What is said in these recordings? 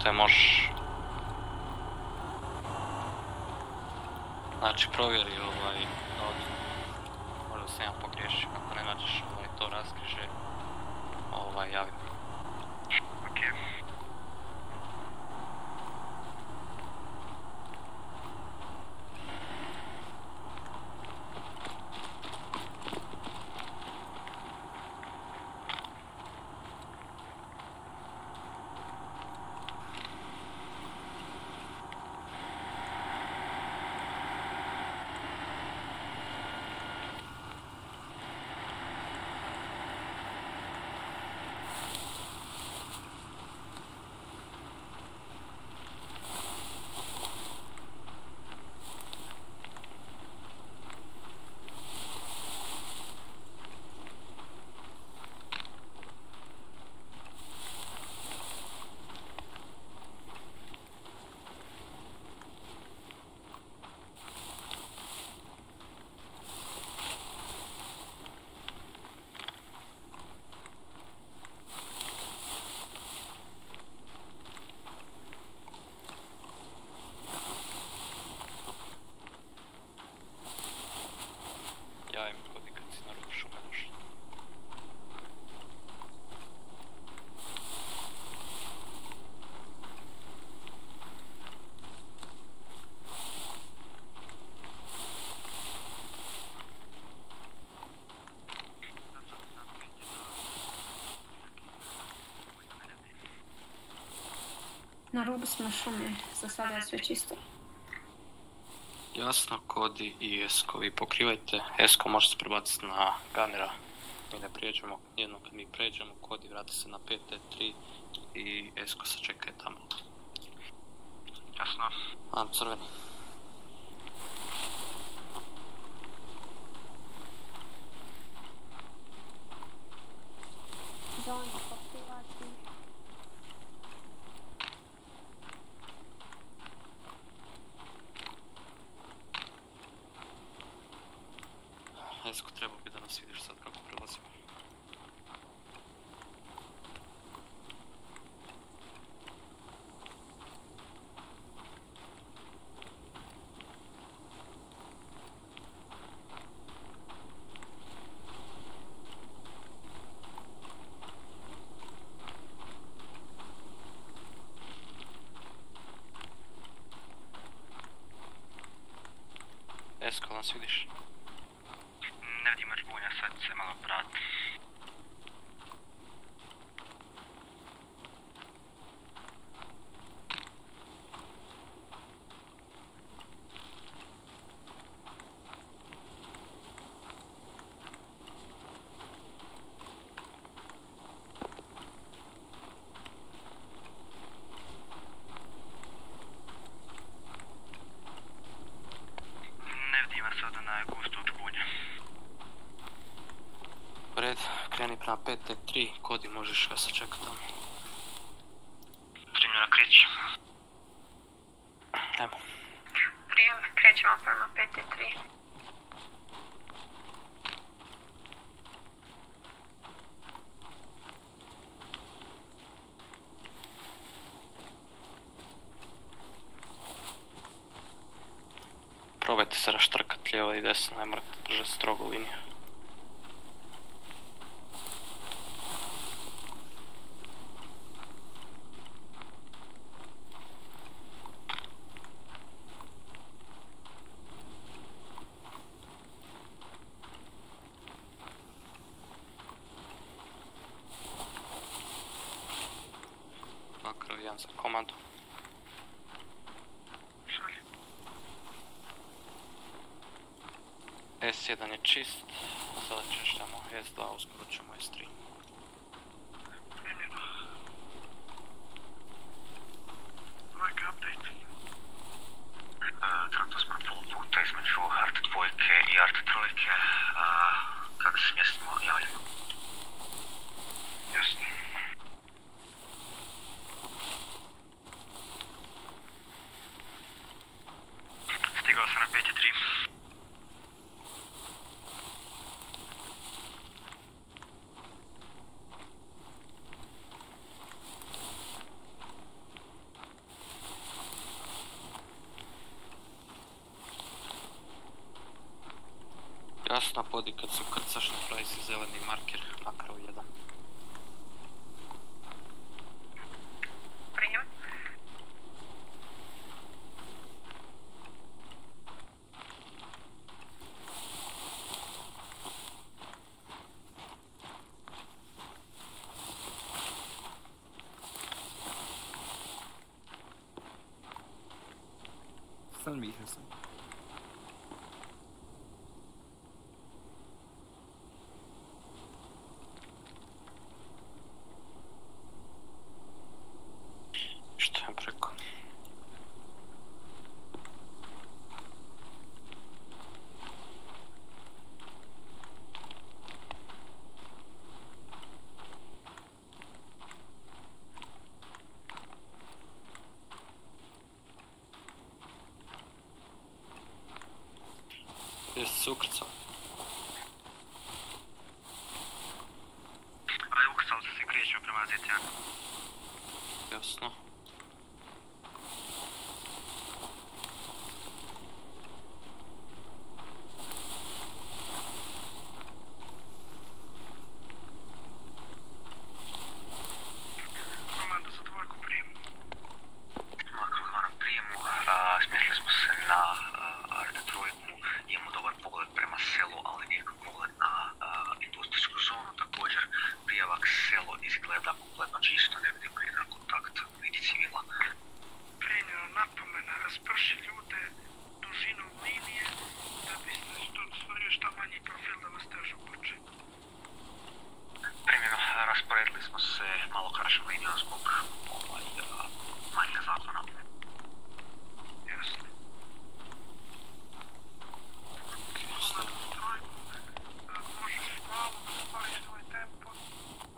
što možeš. Znači provjerio. Na rubu smo šume, za sada je sve čisto. Jasno, Kodi i Esko, vi pokrivajte. Esko možete prebaciti na kamera. Mi ne prijeđemo, jednom kad mi pređemo, Kodi vrati se na 5T3 i Esko se čekaj tamo. Jasno. A, crveni. Prema PT3, kodi možeš ga sačekati tamo. Primljena kreći. Ajmo. Prijem, krećemo prema 5.3. Probajte se raštrkat lijevo i desno, ne morate držati strogu liniju. Makro 1 za komandu. Šalje. S1 je čist, sada češljamo S2, uskoro ćemo S3. Primljeno. Like update. E, trenutno smo na polu puta između Arte dvojke i Arte trojke. A, kako se smjestimo, javljamo. Jasno. Stigao sam na 5 i 3. Podi kad se ukrcaš napravi si zeleni marker, makro 1. Prijem. Sandviken. Što je preko? Jesi se ukrcao? Ajde, ukrcali se se krećemo prema Z1. Jasno. Komanda za dvojku prijem. Makro hvala na prijemu. A, smjestili smo se na a, Arte trojku. Imamo dobar pogled prema selu, ali nikak pogled na a, industrijsku zonu. Također, prijavak selo izgleda kompletno čisto, ne vidimo jedan kontakt, niti civila. Primljeno napomena, rasprši ljude dužinom linije da bi se što stvorio što manji profil da vas teže upuče. Primjeno, rasporedili smo se malo kraćom linijom zbog ovaj, a, manjka zakona. Jasno. Stavimo. Trojku. A, Možeš malo da sporiš tvoj tempo,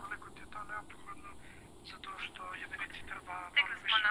koliko ti je to neophodno, zato što jedinici treba... Stigli malo smo više na vremena poziciju da se Z1, pripremi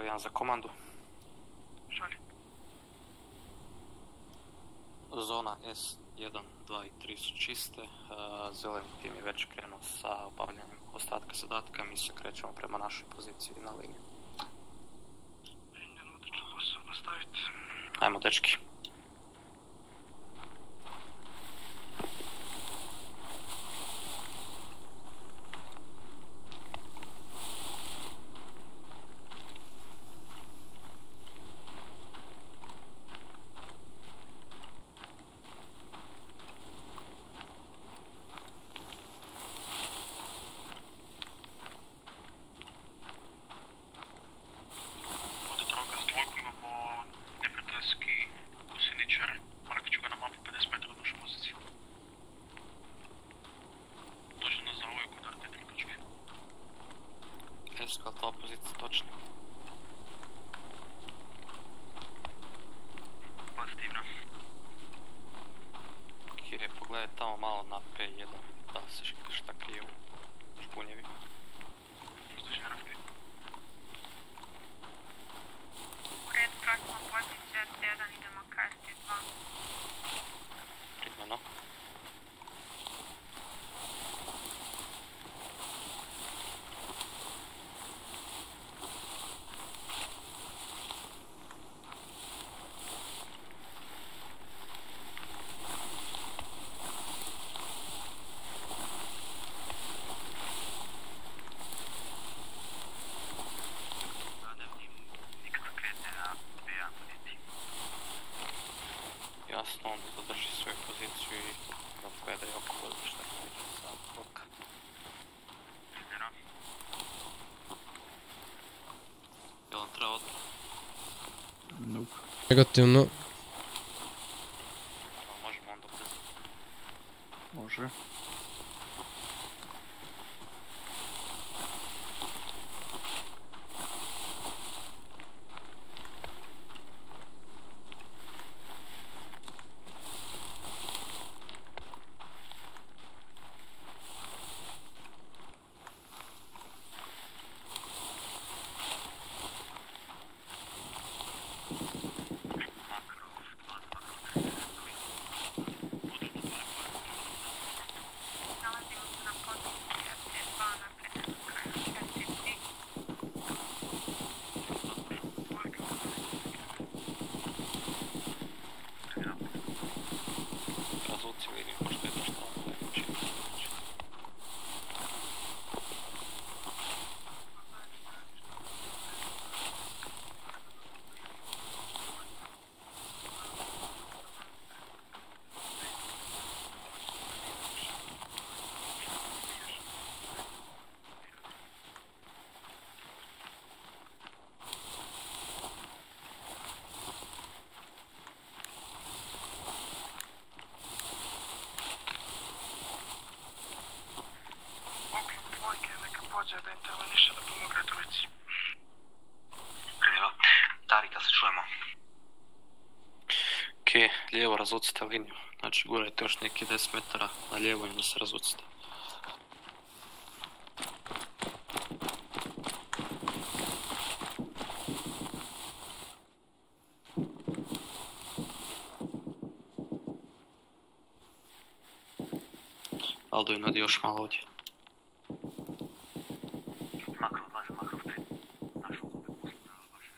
1 za komandu. Šalje. Zona S1, 2 i 3 su čiste. e, Zeleni tim je već krenuo sa obavljanjem ostatka zadatka. Mi se krećemo prema našoj poziciji na liniju. Primljeno, odlično posao, nastavite. Ajmo, dečki. Nope. Negativno. Pa možemo onda bez... Može. Nalazimo se na poziciji ST2 na kretanju ka ST3. Razvuci vidim pošto je došlo ono da čini. Oklop dvojke, neka pođe da interveniše da pomogne trojici. Primjeno. Tarika se čujemo. Okej, lijevo razvucite liniju. Znači gurajte još neki 10 metara na lijevo i onda se razvucite. Aldo i nudi još malo ovdje. Makro 2 makro 5. Naš ulogu je posle vaše.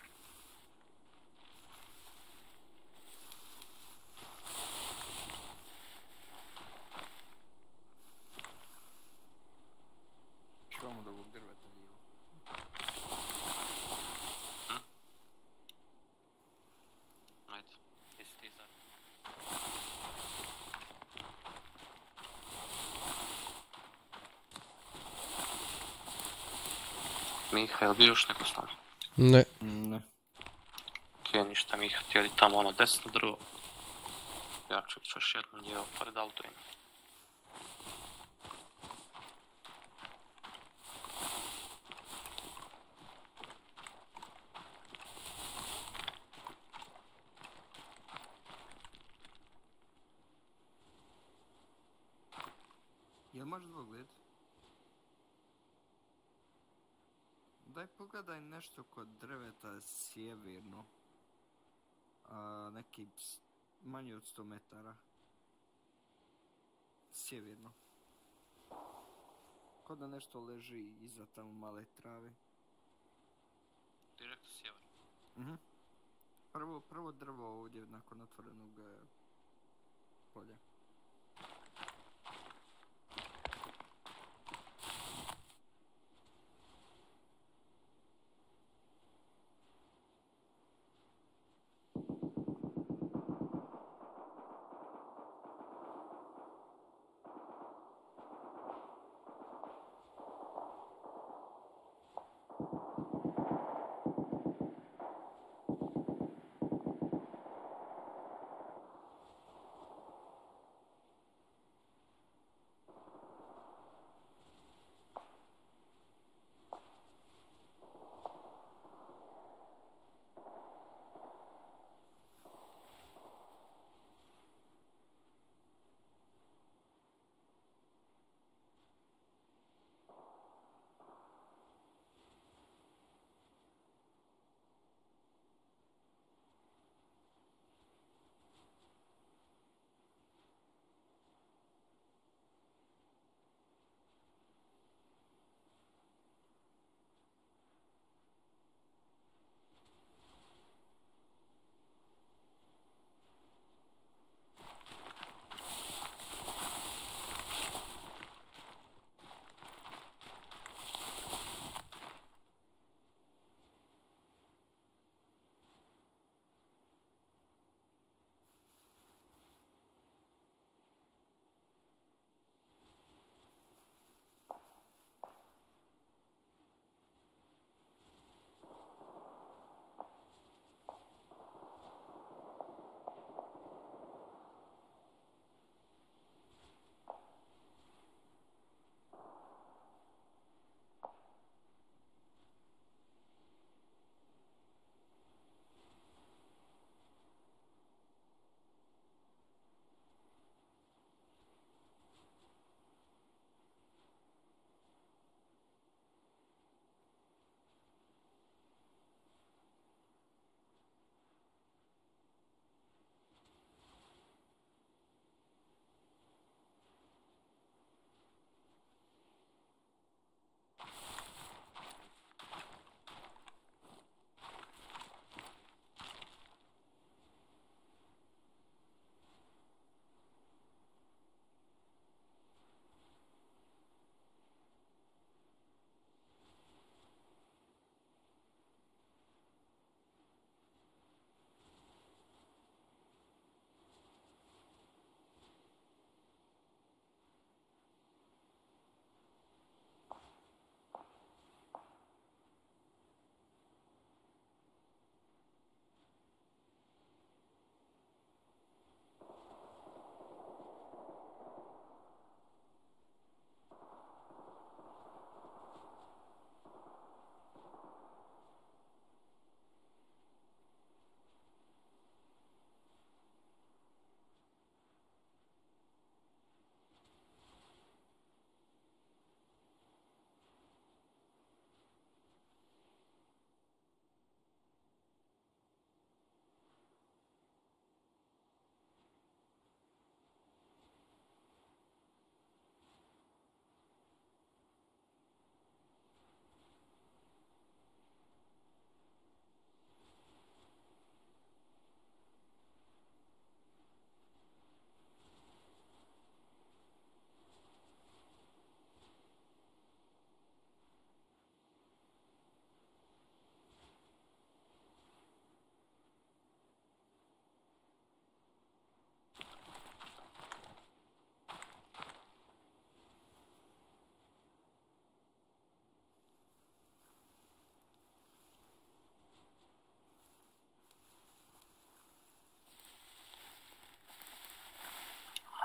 Čuvamo do ovog drveta lijevo. Ajde, jesi ti za? Miha, jel bio još neko s nama? Ne. Ne. Okej, ništa Miha, ti odi tamo ono desno drvo. Ja ću još jedno lijevo pored autojima. Jel možeš dvogled? Daj pogledaj nešto kod drveta sjeverno. A, neki manje od 100 metara. Sjeverno. Kod da nešto leži iza tamo male trave. Direktno sjever. Mhm. Prvo, prvo drvo ovdje nakon otvorenog e, polja.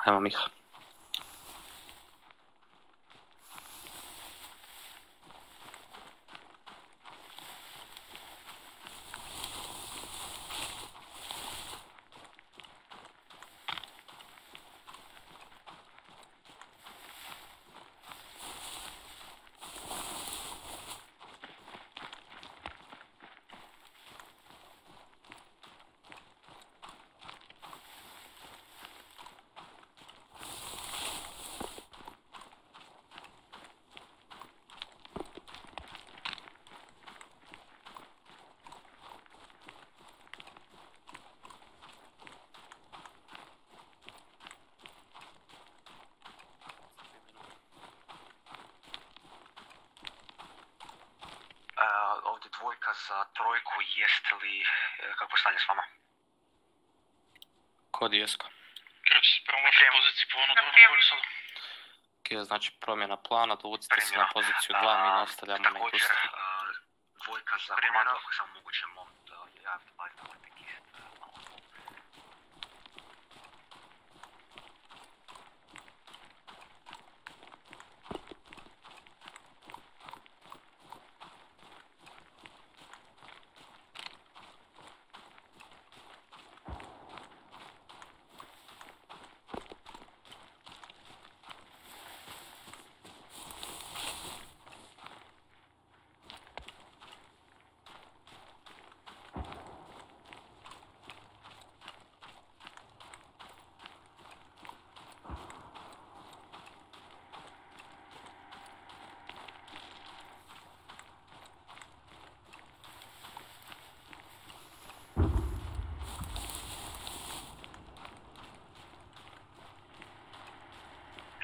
Ajmo Miha. E, ovdje dvojka za trojku, jeste li, e, kako je stanje s vama? Kod jesko. Kreće se prema vašoj poziciji po ono polju sada. Ok, znači promjena plana, dovucite se na poziciju A, 2, mi nastavljamo na Također, industriju. e, dvojka za komando, ako je samo moguće mom da javite valjda neki e, malo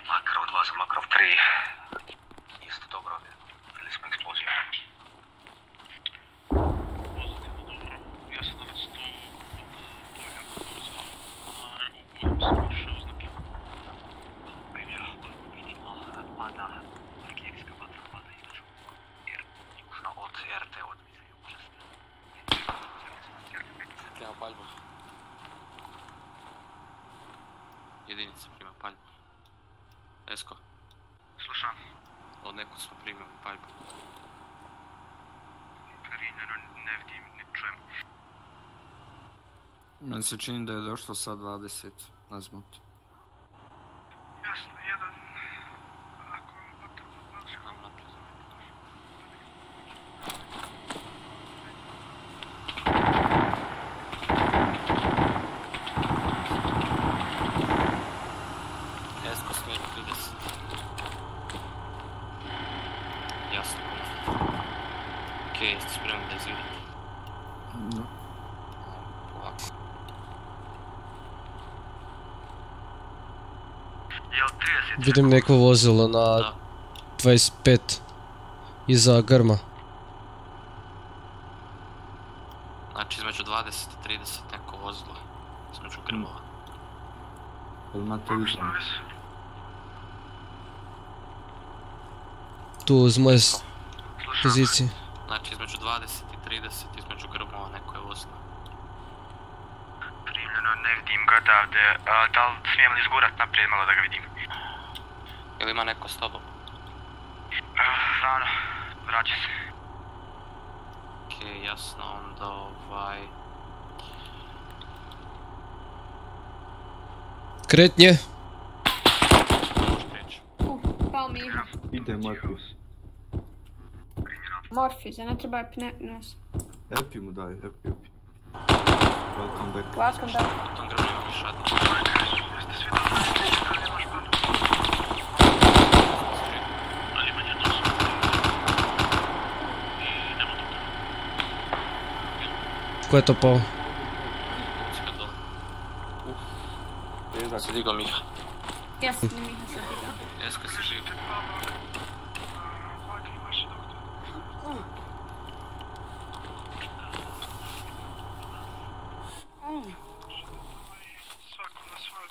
Makarov 2 za Makarov 3. Jeste dobro ovdje. Vidjeli smo eksploziju. Pozitivno, dobro. Ja sam danas tu, to je jako brzo. Uvijem se više oznake. Primjera, vidimo pada artiljerijska vatra pada između jer južno od RT od mislim učeste. Prima paljbu. Jedinica prima paljbu. Esko, Slušam. od nekud smo primili paljbu. Primjero, ne vidim, ne čujem. Meni se čini da je došlo sa 20 na. Jasno, jedan. Ako vam potrebno, znači, Nam naprijed za mene. Esko smjer 30. Jasno. Ok, jeste spremni da izvidite? No. Polako. Jel 30? Vidim neko vozilo na Da. 25 iza grma. Znači između 20 i 30 neko vozilo. Između grmova. Imate više? Tu uz moje pozicije. Znači između 20 i 30 između grmova neko je vozilo. Primljeno, ne vidim ga odavde. A, da li smijem li izgurat naprijed malo da ga vidim? Ili ima neko s tobom? Rano, vraća se. Ok, jasno, onda ovaj... Kretnje. Uh, pao mi. Ide Markus. Morfize, ne treba epinepnos. Epi mu daj, epi, epi. Welcome back. Welcome back. U tom Ko je to pao? Cika dole. Uh. Se digao Miha. Ja sam ne Miha sad digao. Esko si živ. Vaki vaši doktor. Svako na svoje,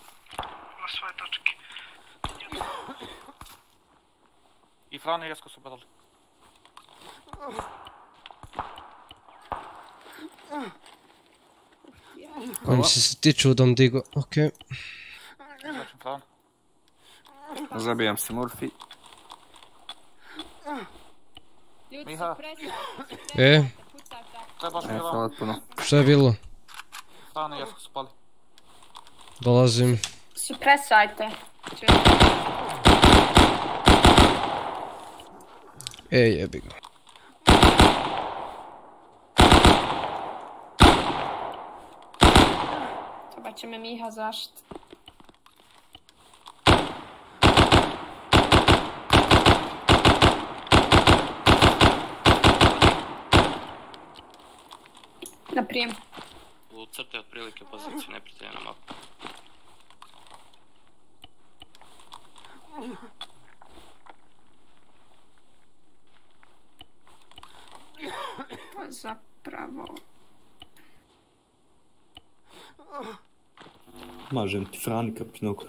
na svoje točke. I Frane i Esko su padali. Oni se se tiču da digo. Ok. Znači Fran. Zabijam se Murphy. Miha. E, E, vam. hvala puno. šta je bilo? Jesko su pali. Dolazim. Supresajte. E, jebi ga. Zobaczymy, Micha, zaszt. Naprijem. Ucrte otprilike pozicije neprijatelja na mapu. Zapravo... Mažem ti Frani kapnog.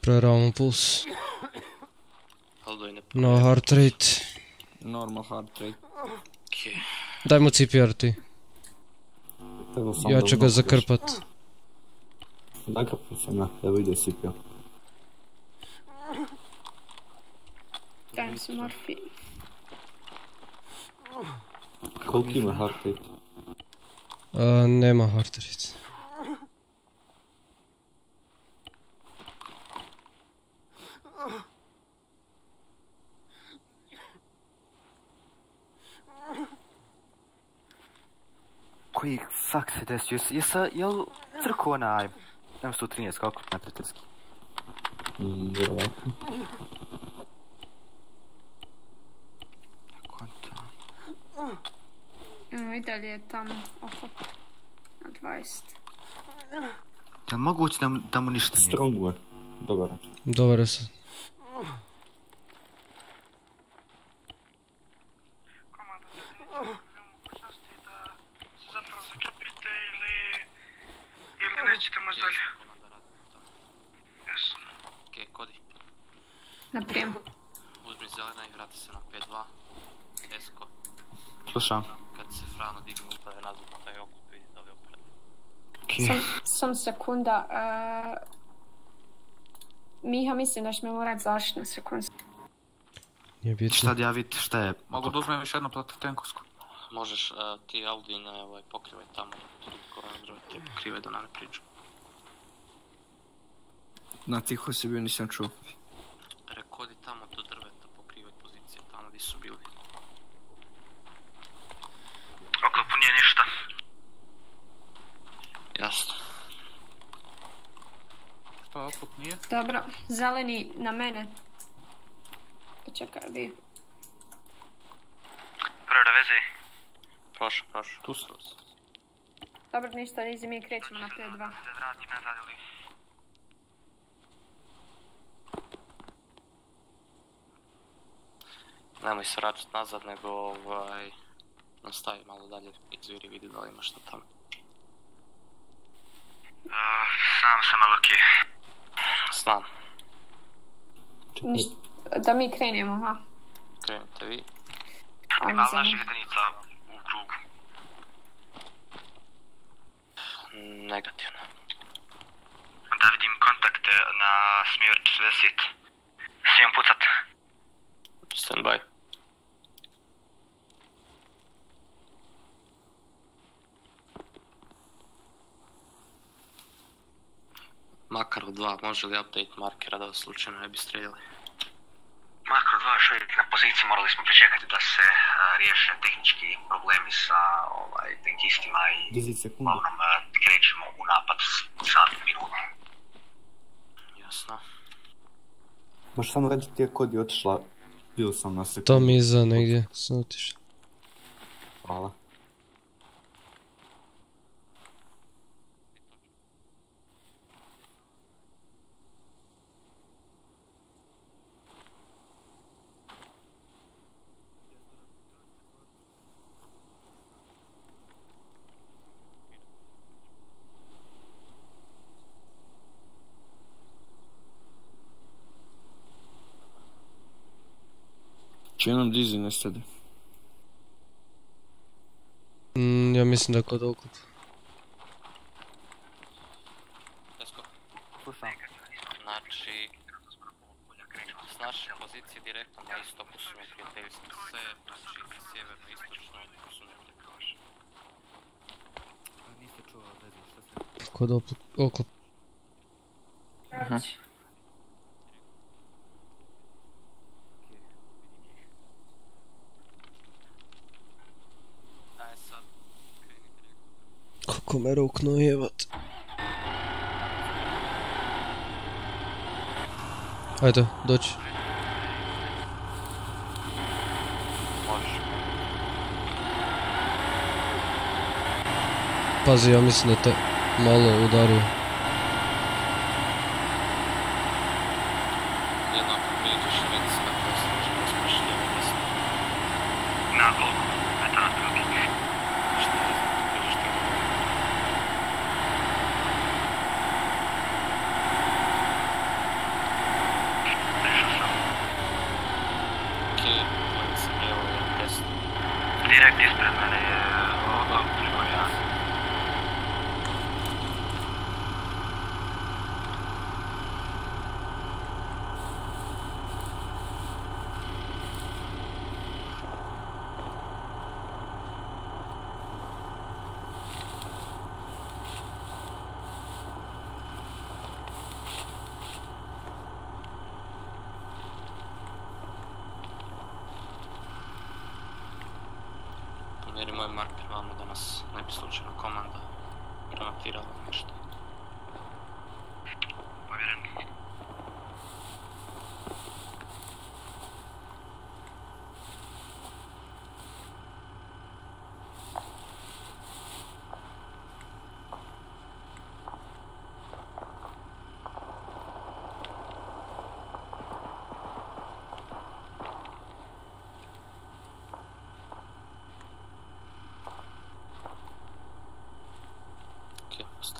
Preravamo puls. No heart rate. Normal hard trade. Okej. Daj mu CPR ti. Evo sam Ja da ću ga zakrpat. Nakrpam sam ja, evo ide sipio. jestem Orfej. Koliki ima harty? A, ne ma harterice. Koji fakt se desio? Jesa, jel crko onaj? Nemam 113, kako? Na preteski. Vjerovatno. Evo i dalje je tamo oko na 20. Jel moguće da, mu- da mu ništa nije? Strong je. Dobar. Dobar je sad. Komanda za mogućnosti da se zapravo zakrpite ili... Ili nećete moći dalje. Komanda radi na tome. Jasno. Okej, Kodi. Na prijem. Uzmi zelena i vrati se na 5-2. Esko. Slušam. Kad se Frano digne uprave nazad na taj okup da li je opred. Sam, sam sekunda. e, Miha, mislim da će me morat zašt na sekundu. Nije bitno. Šta ja šta je? Mogu da uzmem još jednu protiv tenkovsku. Možeš, uh, ti Aldin ovaj, pokrivaj tamo, Android ti pokrivaj da nam ne priču. Na tiho si bio, nisam čuo. Rekodi tamo do drveta, pokrivaj pozicije tamo gdje su bili. Oklopu nije ništa. Jasno. Šta okup nije? Dobro, zeleni na mene. Čekaj, vi. Prvo da veze. Prošao, prošao. Tu su. Dobro, ništa, Rizi, mi krećemo na 5-2. Da vratim nazad ili... Nemoj se vraćat nazad, nego ovaj... Nastavi malo dalje, izviri, vidi da li ima šta tamo. Uh, sam sam ali okej. Ništa, da mi krenemo, ha? krenite vi. Naša njim. jedinica u krugu. Negativno. Da vidim kontakte na smjer 40. Svijem pucat. Stand by. Makar u dva, može li update markera da slučajno ne bi streljali? Makro 2 još na poziciji morali smo pričekati da se a, riješe tehnički problemi sa ovaj, tankistima i 10 sekundi. uglavnom a, krećemo u napad s- sat minuta. Jasno. Možeš samo reći ti je kod je otišla. Bio sam na sekundu. To mi iza negdje. Sam otišao. Hvala. Čije nam dizi mm, ja mislim da je kod okut. Znači, s naše pozicije direktno na istoku su neprijateljski se, znači sjeverno istočno su neprijateljski. Niste čuo, ne znam šta se... Kod okut. Aha. Znači, direktno. Kako me ruknu jebat. Ajde, doći. Pazi, ja mislim da te malo udario.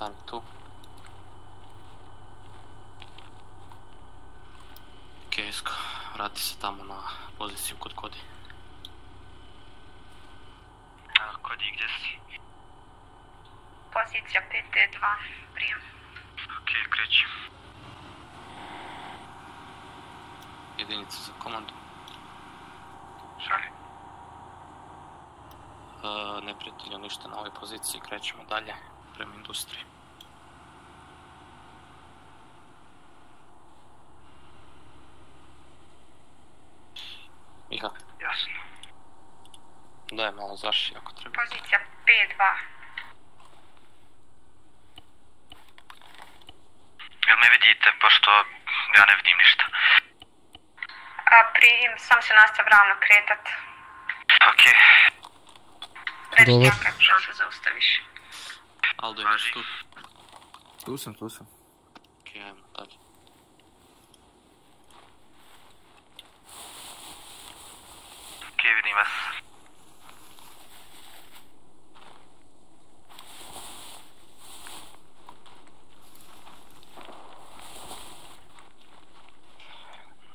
tanto Окей, иска. Врати се там на този сим от Коди. А, Коди, где си? Позиция 5D2. Прием. Окей, кречи. Единица за команда. Шали. Неприятели унищена ове позиции, кречемо далее. Прям индустрии. Daj malo zaši ako treba. Pozicija 5-2. Jel me vidite, pošto ja ne vidim ništa? A prijem, sam se nastav ravno kretat. Ok, Reći Dobro. čakaj, što se zaustaviš. Aldo, ideš tu? Tu sam, tu sam. Okej, ajmo dalje. ok, vidim vas.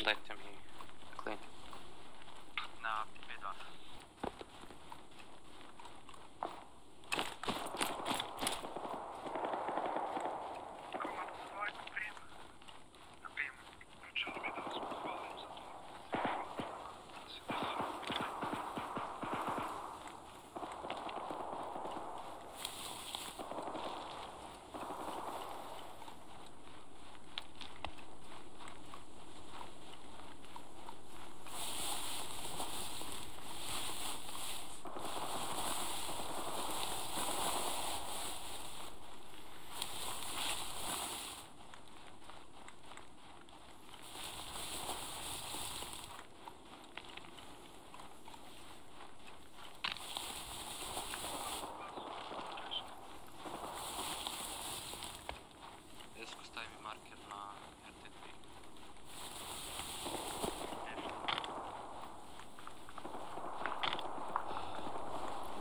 Dajte mi klin. Na P2. Komando za dvojku, prijem. Na prijemu. Načelo mi da vas pohvalim za to. Esko, stavi mi marker na RT3.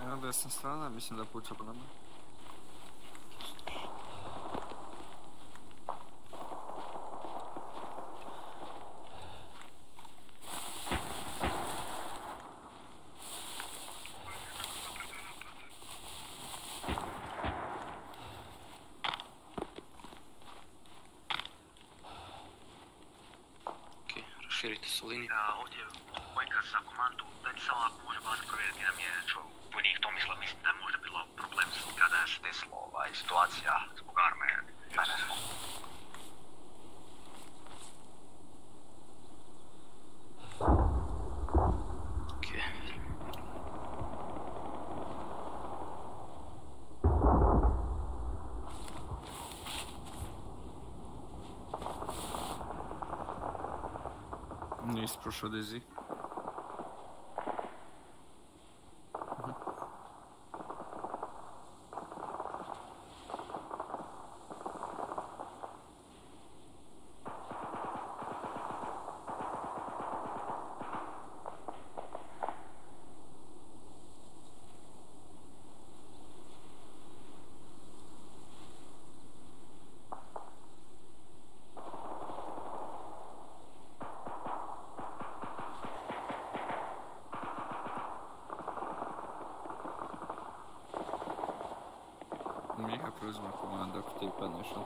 Evo desna strana, mislim da puca po nama. su u liniji. A, ovdje Vojka za komandu, dajte samo ako može vas provjeriti da mi je čo, vojnik Tomislav, mislim da je možda bilo problem s- kada se desilo ovaj, situacija zbog arme. Ja ne znam. Okej. Nisi prošao Dezi. Miha preuzima komandu ako ti padneš. ali-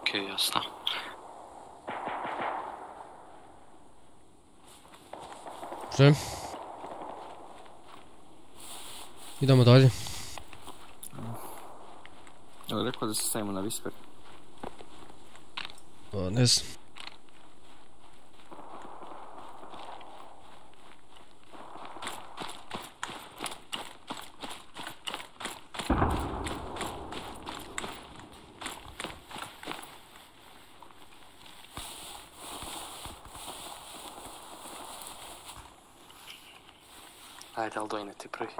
Okej, jasno. Že? Idemo dalje. Evo rekao da se stavimo na Whisper. A, ne znam. Ajde, Aldojne ti prvi.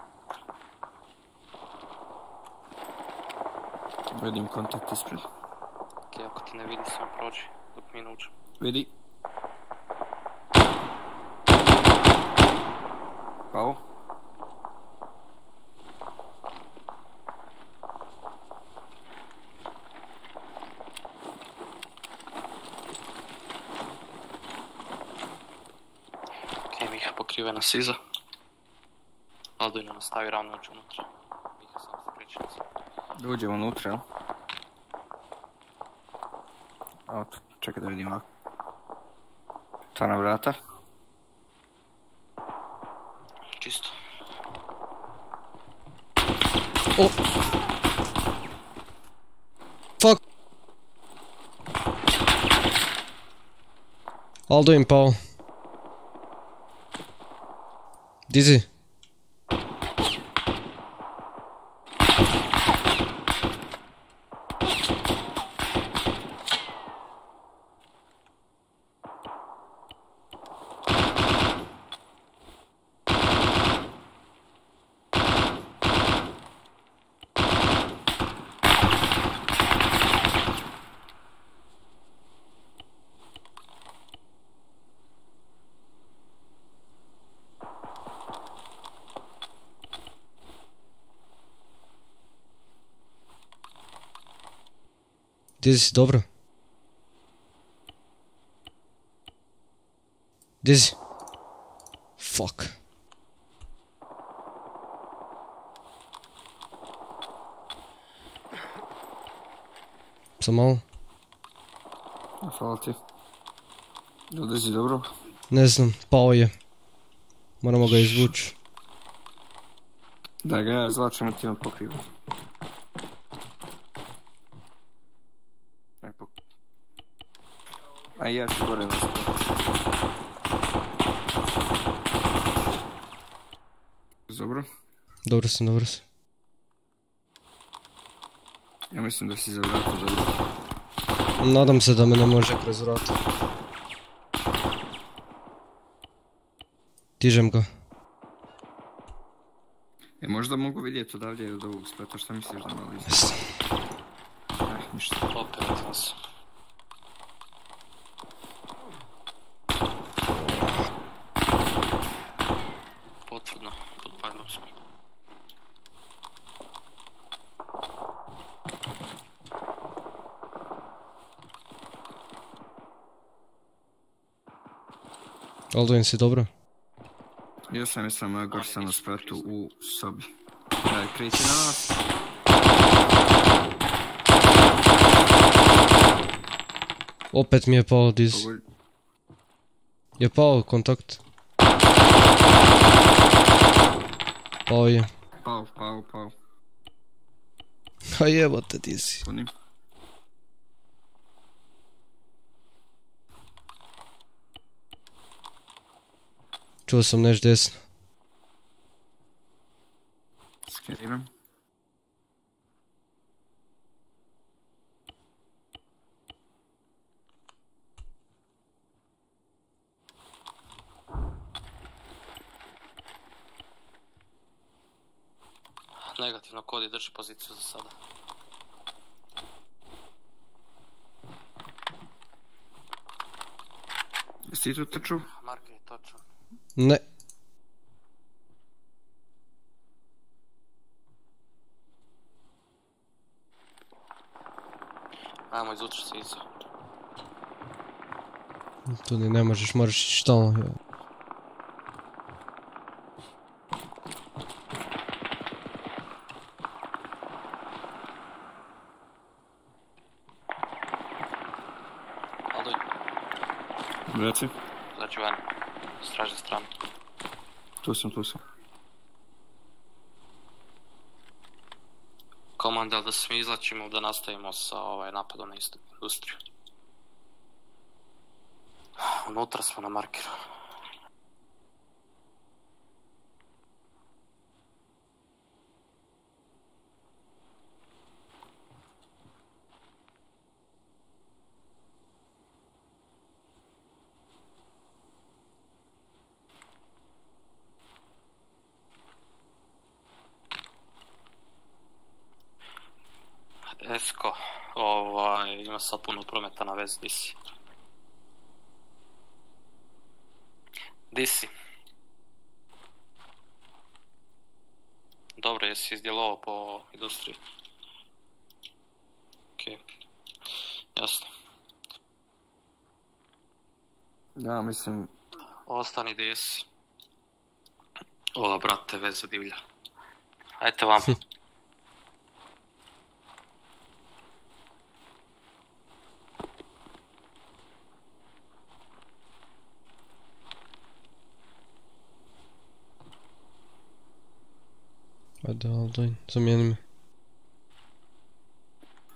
Vidim kontakt ispred. Okej, ako te ne vidi, samo prođi dok mi uđemo. Vidi. Pao. Okej, Miha pokrive nas iza. Aldojne nastavi ravno uđe unutra. Miha sam se priča. Da uđemo unutra, jel? Auto, čekaj da vidim ovako. Tvana vrata. Čisto. O! Fuck! Aldo im pao. Dizi. Dizi si dobro? Dizi. Fuck. Sam malo? Hvala ti. Održi dobro. Ne znam, pao je. Moramo ga izvući. Da ga ja zlačem ti on pokrivu. A ja ću gore nas. Dobro. Dobro sam, dobro sam. Ja mislim da si za vrata dobro. Nadam se da me ne može kroz vrata. Dižem ga. E, možda mogu vidjeti odavdje od ovog spleta, šta misliš da malo izgleda? Jes. Eh, ništa. Operativno se. Alduin si dobro? Ja sam, ja sam, uh, gor sam na spratu u sobi. Kreći na nas. Opet mi je pao diz. Je pao kontakt. Pao je. Pao, pao, pao. A jebote di Чува съм нещо десно. Скъде бе? Negativno, Kodi drži poziciju za sada. Jesi ti tu trčao? Marker je točan. Ne. Ajmo izući se iza. Tu ni ne možeš, moraš ići stalno. Aldo, Straži stranu. Tu sam, tu sam. Komanda da se mi izlačimo da nastavimo sa ovaj napadom na istu industriju. Unutra smo na markeru. Esko, sad puno prometa na vezi, di si? Di si? Dobro, jesi izdjelovao po industriji? Okej, jasno. Ja mislim, Ostani gdje jesi. Ova, brate, veza divlja. Ajte vam. Ajde, Aldoj, zamijeni me.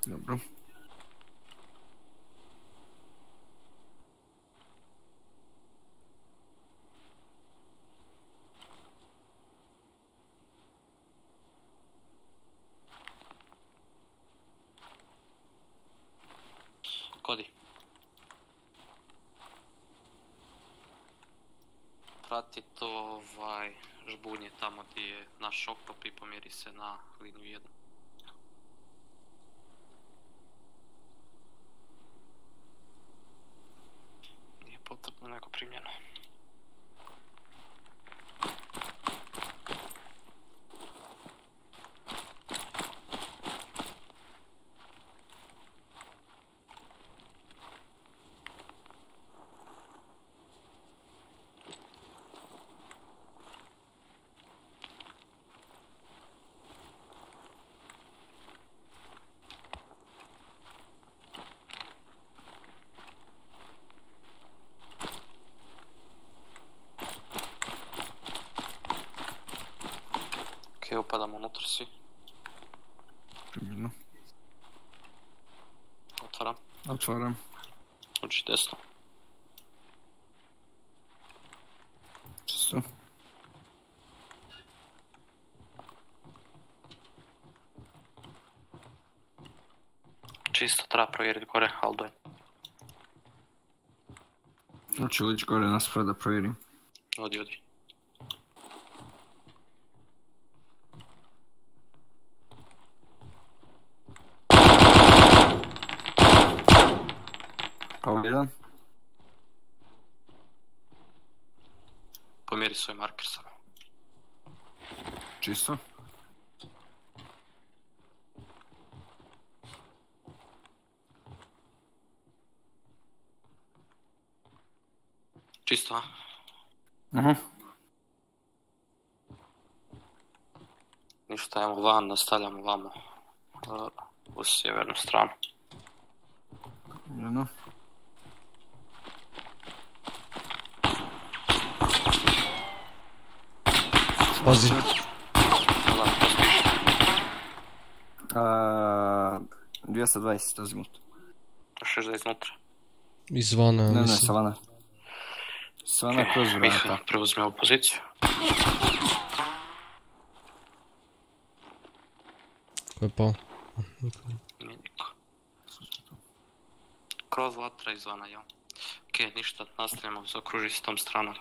dobro. Kodi. Prati to ovaj žbunje tamo gdje je naš okop i pomjeri se na liniju 1. Nije potrebno neko primjeno. Ok, upadamo unutra svi. Primjerno. Otvaram. Uči desno. Čisto. Čisto treba provjeriti gore, Aldo je. Hoću li ići gore naspred da provjerim? Odi, odi. Pao jedan. Samo. Čisto. Čisto, a? Aha. Ništa, ajmo van, nastavljamo vamo. u sjevernu stranu. Primjerno. Pazi. A, 220 azimut. Šeš da je iznutra. Izvana, Ne, ne, mislim. savana. Savana kroz vrata. Miha, preuzme ovu poziciju. Ko je pao? Nije niko. Kroz vatra izvana, jel? Okej, ništa, nastavljamo, zaokruži s tom stranom.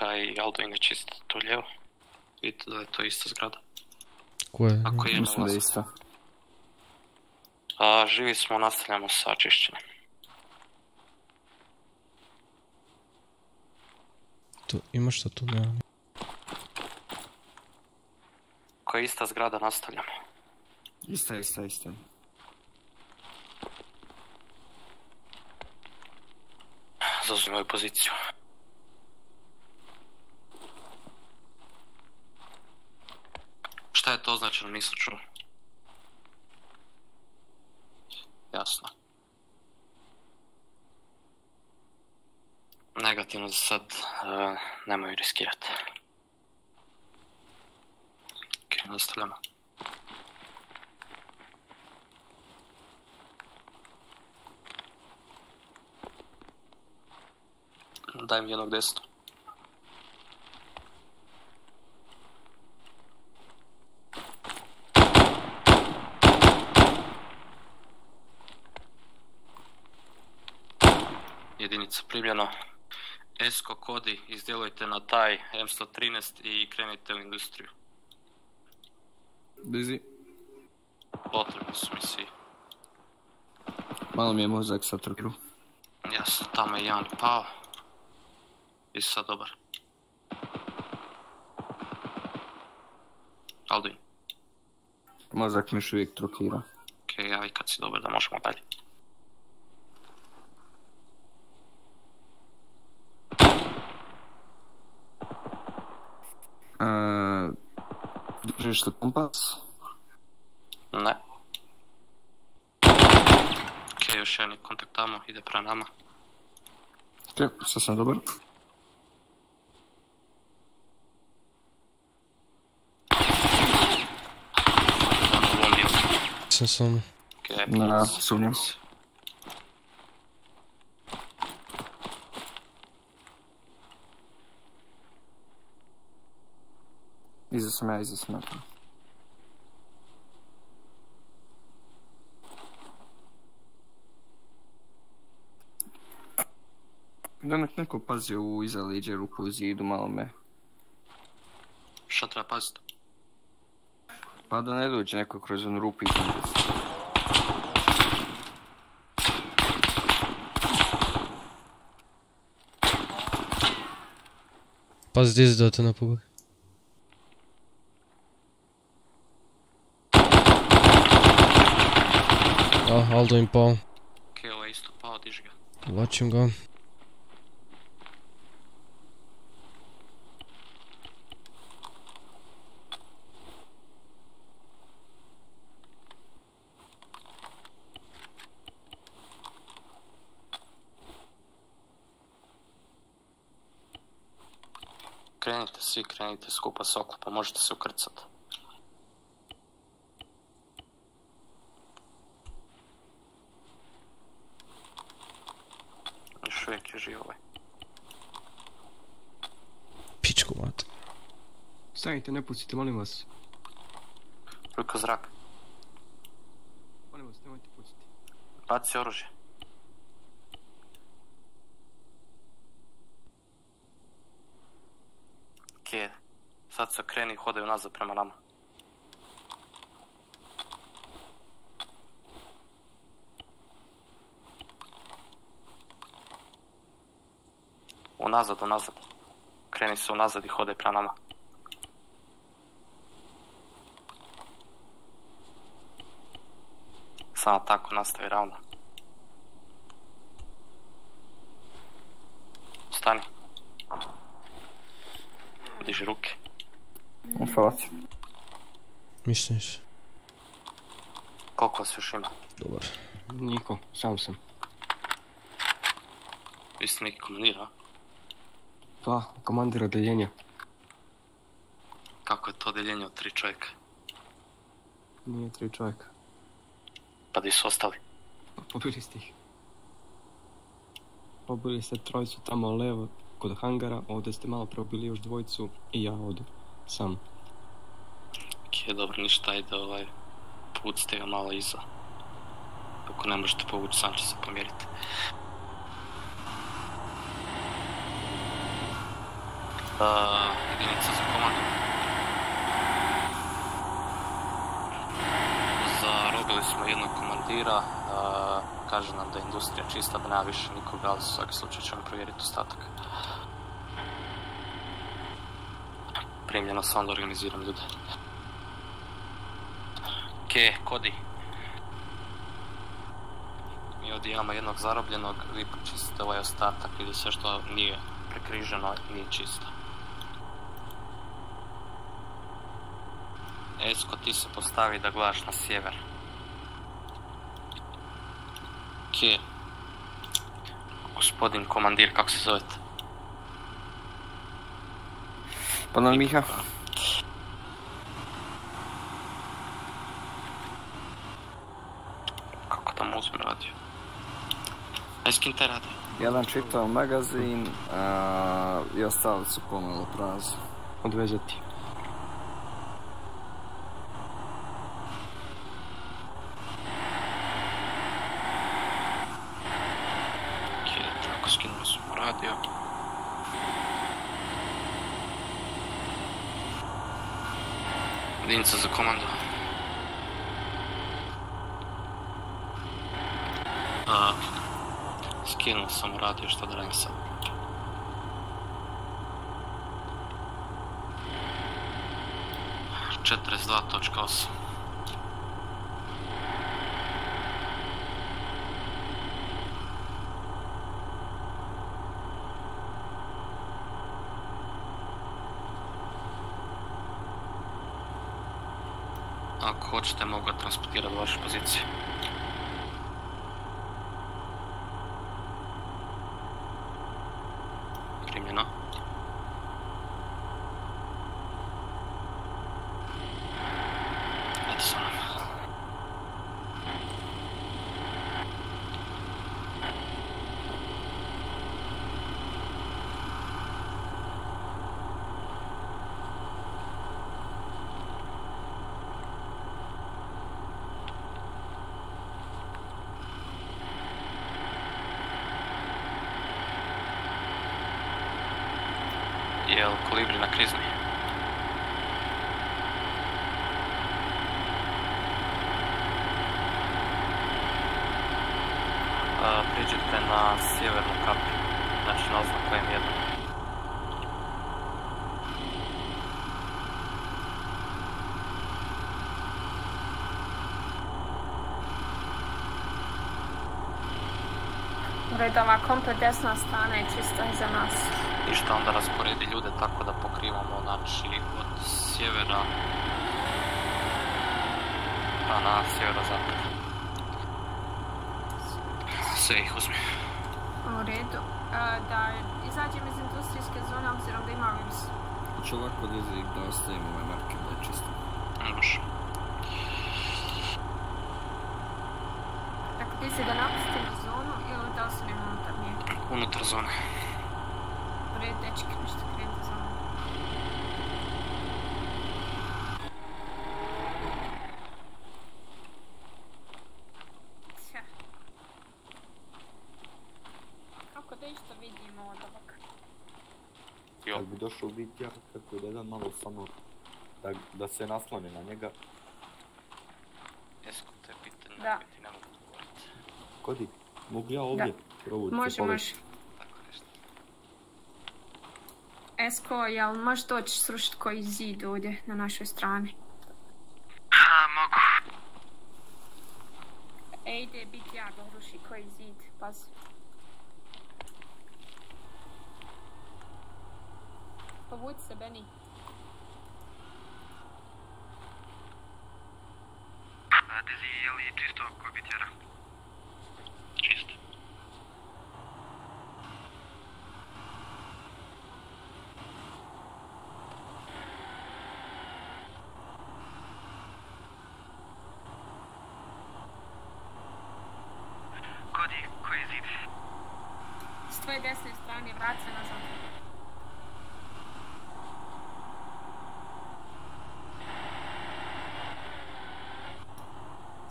Miha i Aldo ne čiste to lijevo. Vidite da je to ista zgrada. Ko je? Ako je Mislim da je isto. A, živi smo, nastavljamo sa čišćenjem. Tu, ima šta tu? Nema. Ako je ista zgrada, nastavljamo. Ista, ista, ista. Zauzimaju poziciju. Šta je to označeno, nisam čuo. Jasno. Negativno za sad, e, nemoj riskirati. Ok, nastavljamo. Daj mi jednog desno. Jedinica primljeno. Esko kodi, izdjelujte na taj M113 i krenite u industriju. Busy. Potrebni su mi svi. Malo mi je mozak sa trkru. Jasno, tamo je jedan pao. I sad dobar. Alduin, Mozak mi još uvijek trokira. ok, javi kad si dobar da možemo dalje. Držiš li kompas? Ne. Ok, još jedan je kontakt tamo, ide prema nama. Ok, sad sam dobar. Sam samo. Ok, Na, sumnjam. Iza sam ja, iza sam ja. Da nek neko pazi u iza leđa ruku u zidu, malo me. šta treba paziti? Pa da ne dođe neko kroz onu rupu iza Pazi gdje da te napugaj. A, Aldo im pao. Ok, ovo je isto pao, diži ga. Vlačim ga. Krenite svi, krenite skupa s oklopom, možete se ukrcat. Još uvijek je živ ovaj. Pičku mat. Stanite, ne pustite, molim vas. Ruka zrak, Molim vas, nemojte pustiti. baci oružje. Ok, sad se okreni i hodaju nazad prema nama. Unazad, unazad. Kreni se unazad i hode prema nama. Samo tako nastavi ravno. Stani. Diži ruke. Informacija. Mišljenš? Koliko vas još ima? Dobar. Niko, sam sam. Vi ste neki komandir, a? Pa, komandir odeljenja. Kako je to deljenje od tri čovjeka? Nije tri čovjeka. Pa di su ostali? Pobili ste ih. Pobili ste trojicu tamo levo kod hangara, ovdje ste malo probili još dvojicu i ja ovdje. Sam. Ok, dobro, ništa, ajde ovaj... Povucite ga malo iza. Ako ne možete povući, sam će se pomjeriti. Uh, jedinica za komandu. Zarobili smo jednog komandira, kaže nam da je industrija čista, da nema više nikoga, ali u svaki slučaj ćemo provjeriti ostatak. Primljeno sam da organiziram ljude. Ke, Kodi. Mi ovdje imamo jednog zarobljenog, vi počistite ovaj ostatak ili sve što nije prekriženo nije čisto. Esko, ti se postavi da gledaš na sjever. Ke. Gospodin komandir, kako se zovete? Pa na Miha. Kako tamo uzme radio? Aj, s kim te radi? Jedan čitao magazin, a, i ostali su pomalo prazni. Odvezati. превозвачите могат да транспортират ваша позиция. Redu, ova komplet desna strana je čista iza nas. Ništa onda rasporedi ljude tako da pokrivamo znači od sjevera pa na sjeverozapad. Sve ih uzmi. U redu. E, da izađem iz industrijske zone obzirom da ima Rims. Hoću ovako da izvijek da ostavimo ove marke da je čisto. Može. Dakle, ti si da napustimo zonu ili da ostanemo unutar nje? Unutar zone. Redu, dečki, nešto krenite za mnom. Kako da išto vidimo od ovog? Jo. Kad bi došao biti ja, kako da jedan malo samo da, da se naslone na njega. Jesko te pitanje, Da. ti ne mogu odgovoriti. Kodi, mogu ja ovdje provući se Može, može. Esko, jel možeš doći srušit koji zid ovdje na našoj strani? Ha, mogu. Ejde, bit ja ga ruši koji zid, pazi. Povuć se, Benny. Radili je čisto ko bi tjera?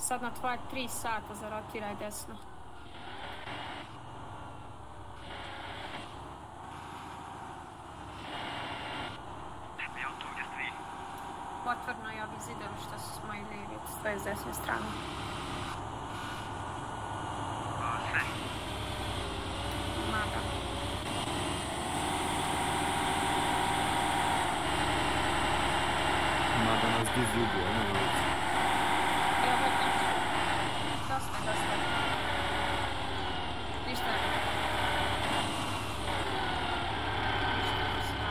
Sad na tvoje tri sata zarotiraj desno. Ja tu gdje ste vi? Otvorno i ovi zidovi što su s moji lijevi, s tvoje desne strane. A, sve. Mada. Mada nas Dizi ubio, ne znam. Evo, dosta, dosta, dosta. Ništa. Ništa, ništa, dosta.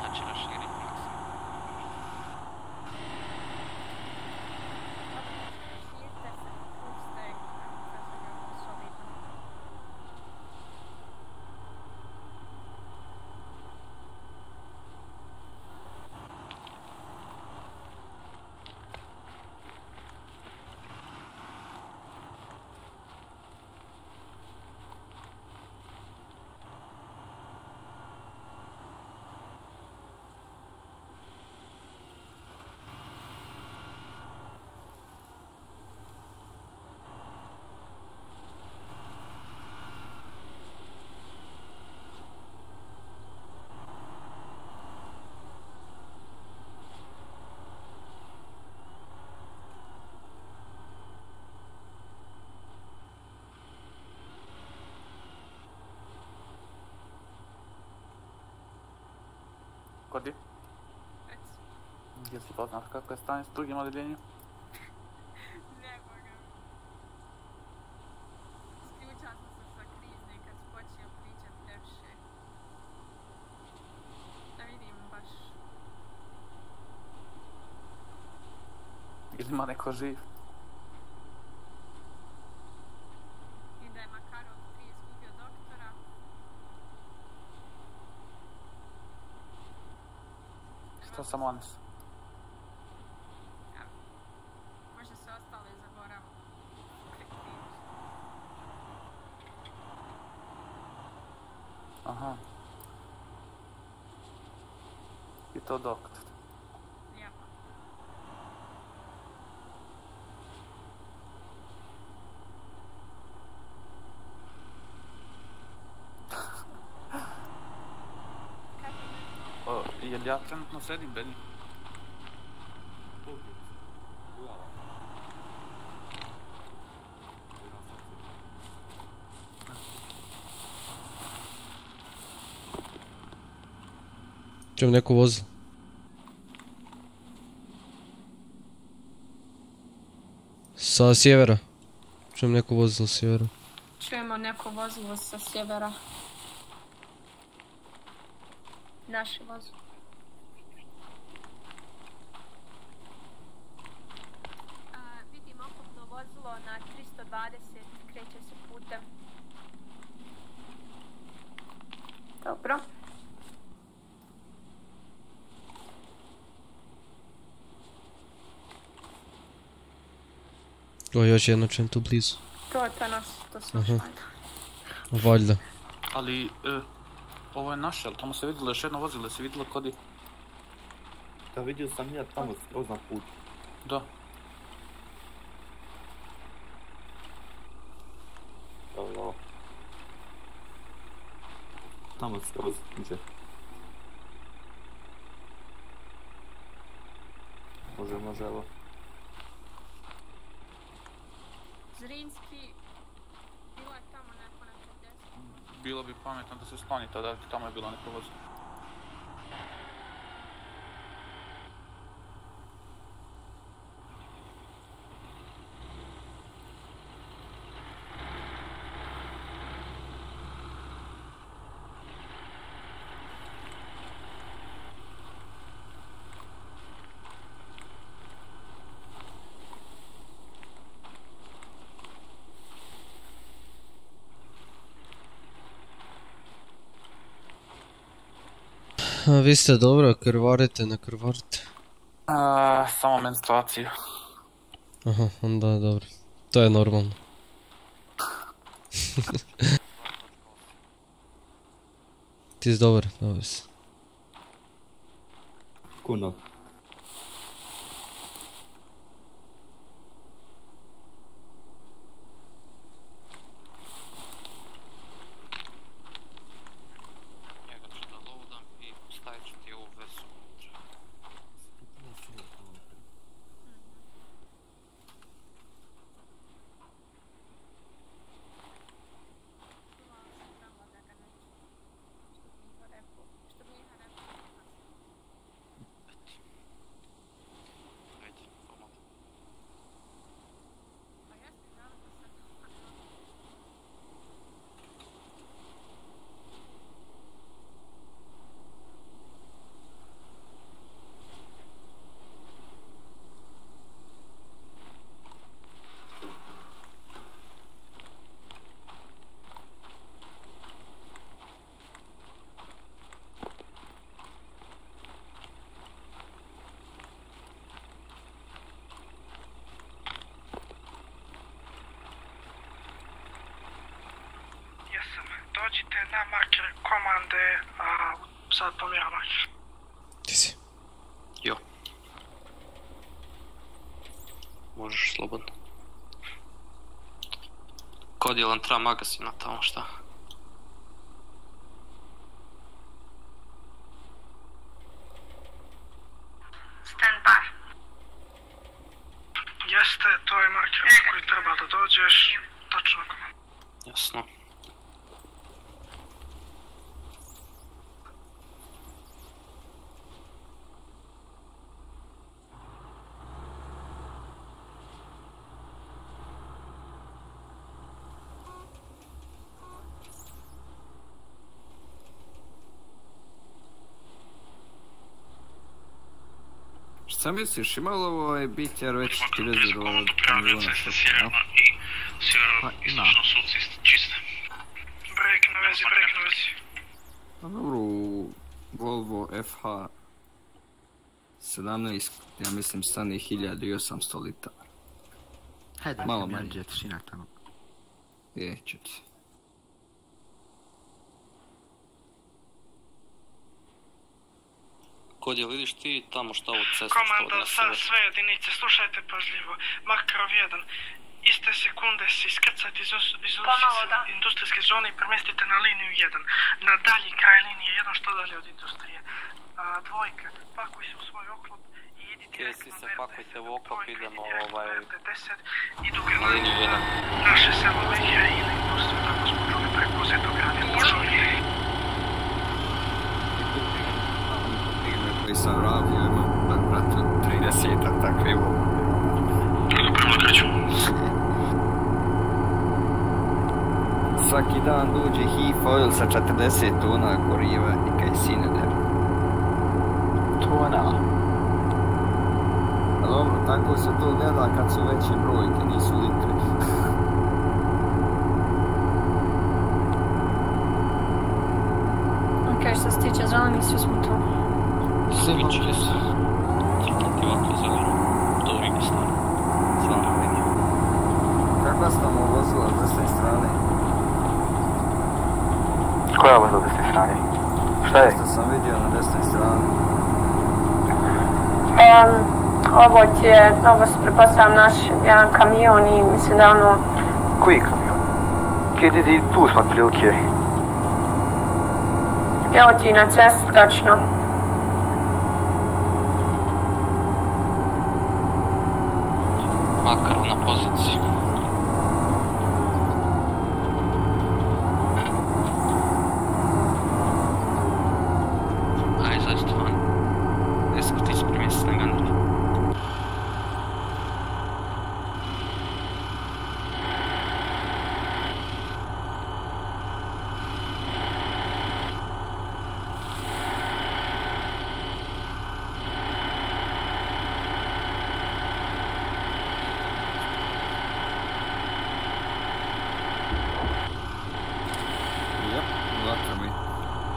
Znači raširi maksimum. Širite se, puste, kako se ga solidno. Kodi? Reci. Gdje si poznat kako je stanje s drugim odjeljenjem? Ne mogu. Sključala sam se sa krizne kad si počeo pričat previše. Da vidim baš. Ili ima neko živ? I da je Makarov 3 izgubio doktora. Šta sam ones? Možda se ostale zaboravim. Aha. I to doktor. Lijepo. O, jel ja trenutno sedim Benny? Čujem neko vozilo. Sa sjevera. Čujem neko vozilo sa sjevera. Čujemo neko vozilo sa sjevera. Naše vozilo. A, vidim okupno vozilo na 320, kreće se putem. Dobro. O, još jedno čujem tu blizu. To je to naš, to Aha. šalj. Valjda. Ali, e, ovo je naše, ali tamo se vidjelo još jedno vozilo, se vidjelo kodi? Da vidio sam ja tamo skroz na put. Da. Evo. Tamo skroz, gdje? Može, može, evo. Bilo bi pametno da se sklonite odavde, tamo je bilo A, vi ste dobro, krvarite, ne krvarite. A, samo menstruaciju. Aha, onda je dobro. To je normalno. Ti si dobar, dobar si. Kuno. Na marker komande, a sad pomjeram marker. Ti si. Jo. Možeš slobodno. Kod je lan treba magazina tamo šta? Stand by. Jeste, to je marker na koji treba da dođeš. Tačno komanda. Jasno. Šta misliš, ima li ovo ovaj bit jer već ti veze do ovog kamiona što se, ja? Pa ima. Break na vezi, break na vezi. Pa dobro, u Volvo FH 17, ja mislim stane 1800 litara. Hajde, Malo malo manje. manje. tišina tamo. Je, čuti. Kod je vidiš ti tamo šta ovu cestu što Komanda, odnese sa već? sve jedinice, slušajte pažljivo. Makarov 1. Iste sekunde se iskrcajte iz, iz industrijske zone i premestite na liniju 1. Na dalji kraj linije 1, što dalje od industrije. A, dvojka, pakuj se u svoj oklop i idi Kesi direktno se, pakujte u oklop, idemo, idi direktno ovaj, na RT10, idu na liniju granate jedan. naše selo Lehija ili industriju, tako smo čuli preko Zetograda, Koji sam radio, imam, brate, 30 takve u Svaki dan dođe Heath Oil sa 40 tona goriva i kaj sine der. Tona. A dobro, tako se to gleda kad su veće brojke, nisu litri. Ok, što se tiče zelenih, svi smo tu. Svičili se. Crtati ovako zeleno. Do druge strane. Zelena linija. Kakva ste tamo vozila s desne strane? Koja voza desne strane? Šta je? Što sam vidio na desnoj strani. Um, ovo ti je, ovo se pretpostavljam naš jedan kamion i mislim da ono, Koji kamion? Kje ti tu smo otprilike? evo ti na cestu tačno. Makar na poziciji. Aj, izađite van. Jesko ti spremi snagandar.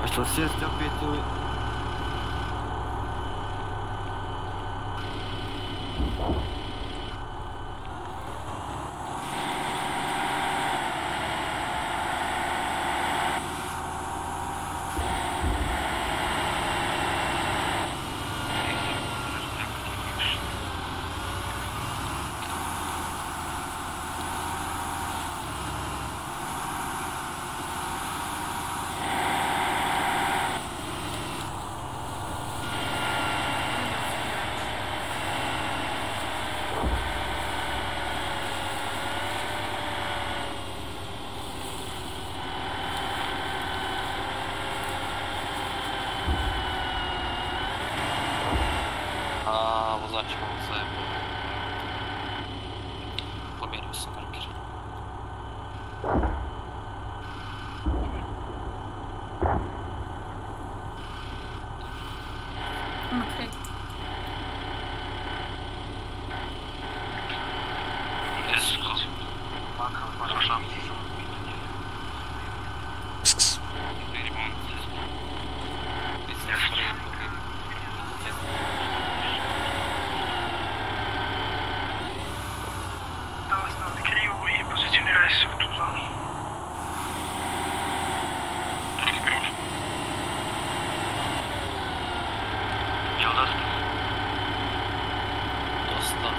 Jep, vatra mi. A što sjesti opet ili... sad ćemo vam zajebo. Pomjerio sam marker. Ima tri. Ks, ks. Da vas ne kriju i pozicioniraj se u tu zonu. Jel da ste? Dosta.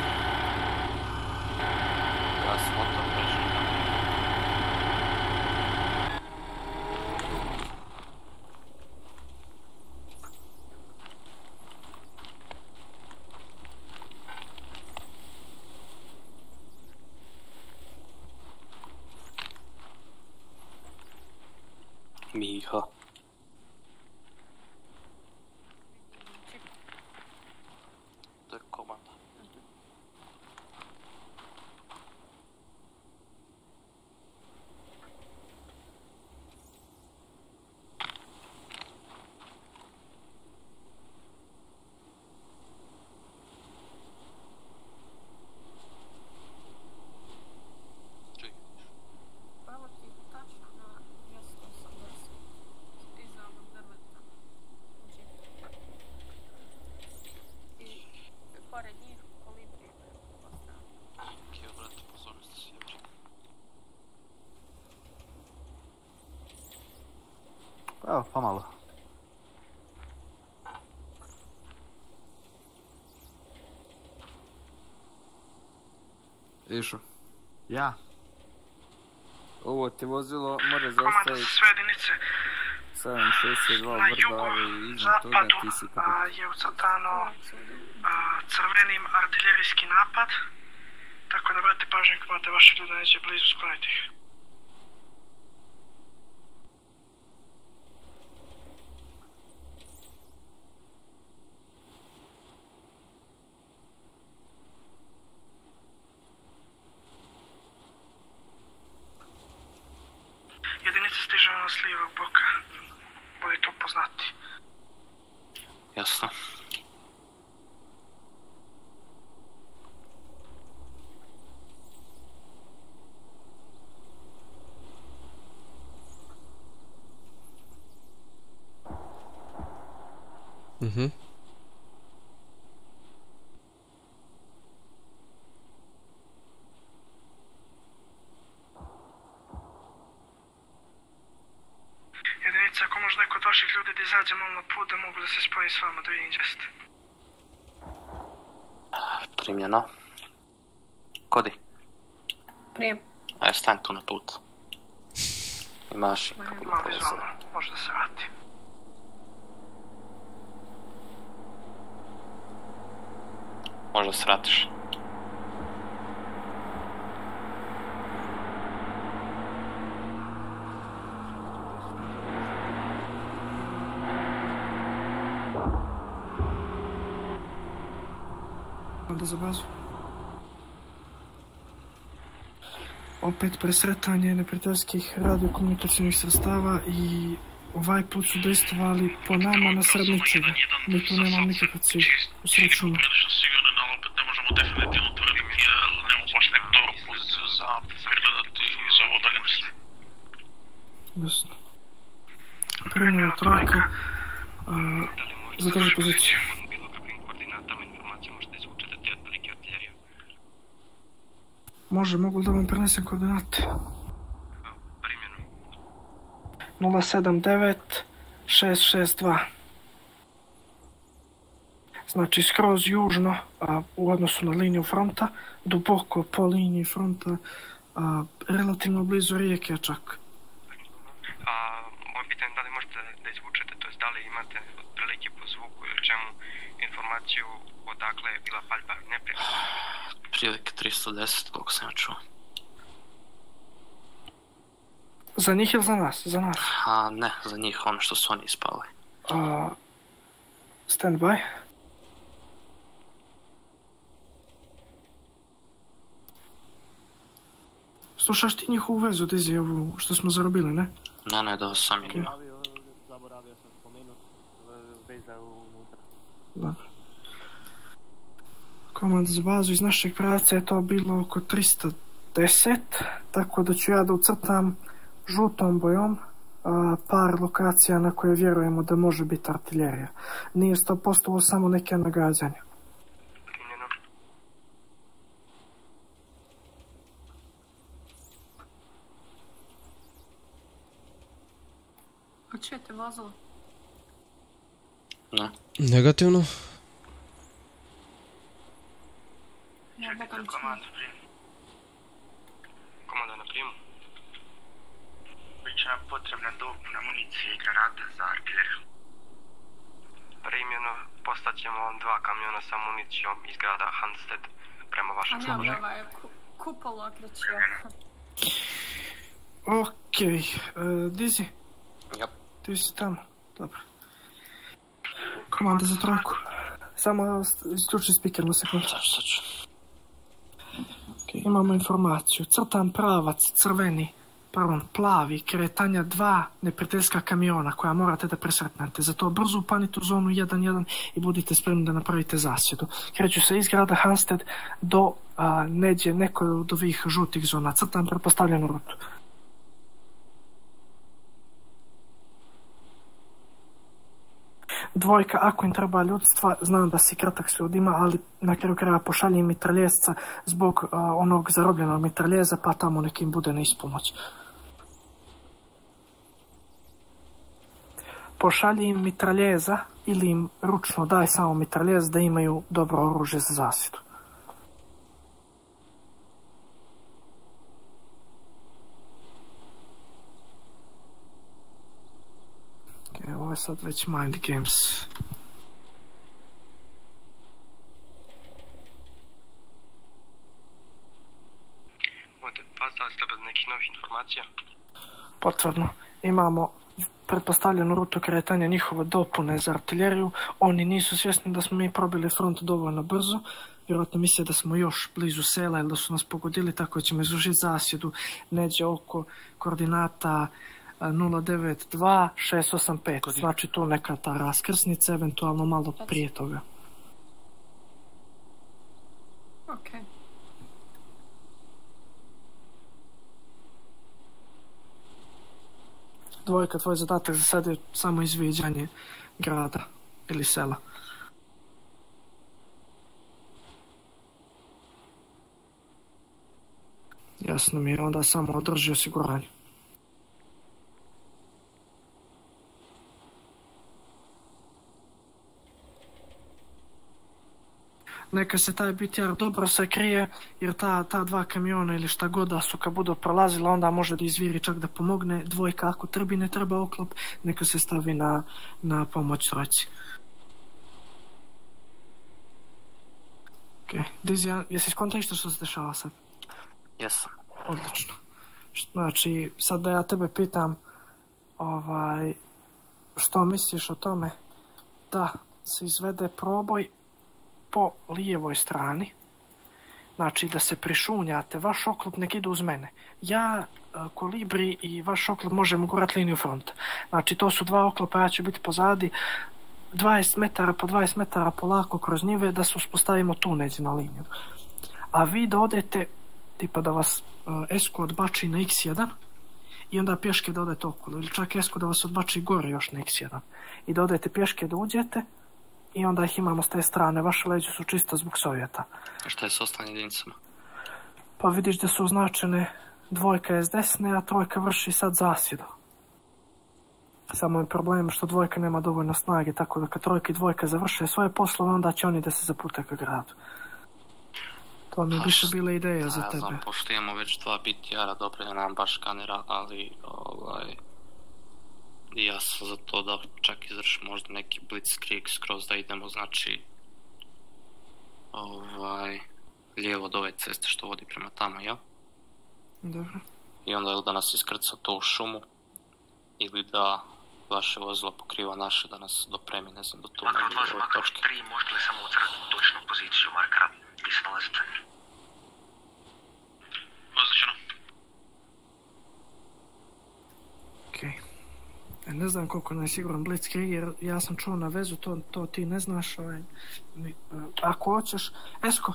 Gas motor preživlja. Miha. To je komanda. Čuj, Evo ti tačno na 280. Iza ovog drveta. I pored njih kolibri postavljaju. Kio, brate, pozornosti sjeveri. Evo, pomalo. Išo. Ja. Ovo ti vozilo može Komanda za zastaviti sve jedinice 762 na brda, ali jugu, iznad toga zapadu ti si a, kaput. je ucrtano a, crvenim artiljerijski napad. Tako da brate pažnju ako imate vaše ljude neće blizu skloniti ih. Jedinica stiže vam s lijevog boka. Bolje to poznati. Jasno. Mhm. Jedinica, ako može neko od vaših ljudi da izađe malo na put da mogu da se spojim s vama da vidim gdje ste. Primljeno. Kodi, Prijem. aj staň tu na put. Imaš i Malo iz vama, može da se vrati. Možda se vratiš. Bazu. Opet presretanje neprijateljskih radiokomunikacijnih sredstava i ovaj put su dejstvovali po nama na sredničeve. Mi tu nemamo nikakav cilj. U srećumu. Prilično siguran, ali opet ne možemo definitivno tvrditi, jer nemamo baš neku dobru poziciju za pregledati iz ovo udaljenosti. Jasno. Primljena trojka. A, zadrži poziciju. bilo kakvim koordinatama informacija možete izvučiti te otprilike artiljeriju. Može, mogu da vam prenesem koordinate. Primjenu. 079 662. Znači skroz južno a, u odnosu na liniju fronta, duboko po liniji fronta, a, relativno blizu rijeke čak. Флік 310 кокс, я чув. За них или за нас? За нас. А, не, за них, он что Sony спали. А, стендбай. Слушай, аж ти їх увезу, ти з'яву. Щось ми заробили, не? Не, не, да, самі. Ладно. Komand za bazu iz našeg pravca je to bilo oko 310, tako da ću ja da ucrtam žutom bojom a, par lokacija na koje vjerujemo da može biti artiljerija. Nije 100% ovo samo neke nagađanja. Čujete vozilo? Ne. Negativno. Ja bogam Komanda na primu. Biće nam potrebna dopuna municije i granata za artiljeriju. Primljeno, poslat ćemo vam dva kamiona sa municijom iz grada Hansted prema vašem ne, slučaju. ovaj ku, kupol okrećio. Okej, e, Dizi, Jap. ti si tamo. Dobro. Komanda za trojku. Samo isključi speaker na sekundu. Sad ću, imamo informaciju. Crtan pravac, crveni, pardon, plavi, kretanja dva neprijateljska kamiona koja morate da presretnete. Zato brzo upanite u zonu 1-1 i budite spremni da napravite zasjedu. Kreću se iz grada Hansted do a, neđe nekoj od ovih žutih zona. Crtan prepostavljenu rutu. Dvojka, ako im treba ljudstva, znam da si kratak s ljudima, ali na kraju krajeva pošalji mitraljezca zbog a, onog zarobljenog mitraljeza, pa tamo nekim bude na ispomoć. Pošalji im mitraljeza ili im ručno daj samo mitraljez da imaju dobro oružje za zasjedu. Ok, ovo je sad već mind games. Možete da ste bez nekih novih informacija? Potvrdno, imamo pretpostavljenu rutu kretanja njihove dopune za artiljeriju. Oni nisu svjesni da smo mi probili front dovoljno brzo. Vjerojatno misle da smo još blizu sela ili da su nas pogodili, tako da ćemo izvršiti zasjedu neđe oko koordinata 092 685. Znači tu neka ta raskrsnica, eventualno malo prije toga. Okej. Dvojka, tvoj zadatak za sad je samo izviđanje grada ili sela. Jasno mi je, onda samo održi osiguranje. Neka se taj BTR dobro sakrije, jer ta, ta dva kamiona ili šta god da su kad budu prolazila, onda može da izviri čak da pomogne. Dvojka ako trbi ne treba oklop, neka se stavi na, na pomoć trojci. Ok, Dizi, ja- jesi skontao što se dešava sad? Jesam. Odlično. Znači, sad da ja tebe pitam, ovaj, što misliš o tome da se izvede proboj po lijevoj strani, znači da se prišunjate, vaš oklop nek ide uz mene. Ja, e, kolibri i vaš oklop možemo gurat liniju fronta. Znači to su dva oklopa, ja ću biti pozadi, 20 metara po 20 metara polako kroz njive da se uspostavimo tu neđe na liniju. A vi da odete, tipa da vas uh, Esko odbači na x1 i onda pješke da odete okolo ili čak Esko da vas odbači gore još na x1 i da odete pješke da uđete i onda ih imamo s te strane, vaše leđe su čisto zbog Sovjeta. A šta je s ostalim jedinicama? Pa vidiš da su označene dvojka je s desne, a trojka vrši sad zasjedu. Samo je problem što dvojka nema dovoljno snage, tako da kad trojka i dvojka završe svoje poslove, onda će oni da se zapute ka gradu. To mi je Pa više bila ideja Ja za tebe. znam, pošto imamo već dva BTR-a, dobro je nam baš kanera, ali ovaj... i Ja sam za to da čak izvršim možda neki blitzkrieg skroz da idemo, znači... Ovaj... Lijevo od ove ceste što vodi prema tamo, ja? Dobro. I onda ili da nas iskrca to u šumu, ili da vaše vozilo pokriva naše da nas dopremi, ne znam, do tu Makro negdje 2 do ove makro točke. 3, možete li samo ucrtati točnu poziciju markera gdje se nalazite? Označeno. E, Ne znam koliko nam je siguran Blitzkrieg, ja sam čuo na vezu, to, to ti ne znaš. Ovaj, e, ako hoćeš, Esko,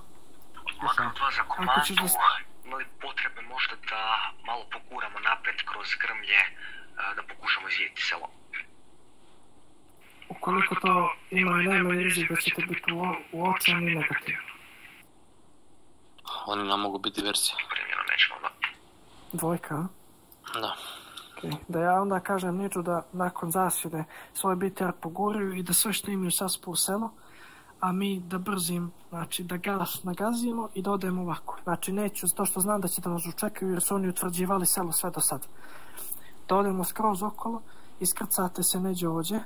Makav dva za komandu, da- imali potrebe možda da malo poguramo naprijed kroz grmlje, e, da pokušamo izvijeti selo. ukoliko to ima najmanji rizik da ćete biti u, u očajni negativno. Oni nam mogu biti diversija. Primjeno nećemo da... Dvojka, a? Da. Da ja onda kažem Niđu da nakon zasjede svoj BTR poguraju i da sve što imaju saspu u selo, a mi da brzim, znači da gas nagazimo i da odemo ovako. Znači neću, zato što znam da će da nas učekaju jer su oni utvrđivali selo sve do sad. Da odemo skroz okolo, iskrcate se neđe ođe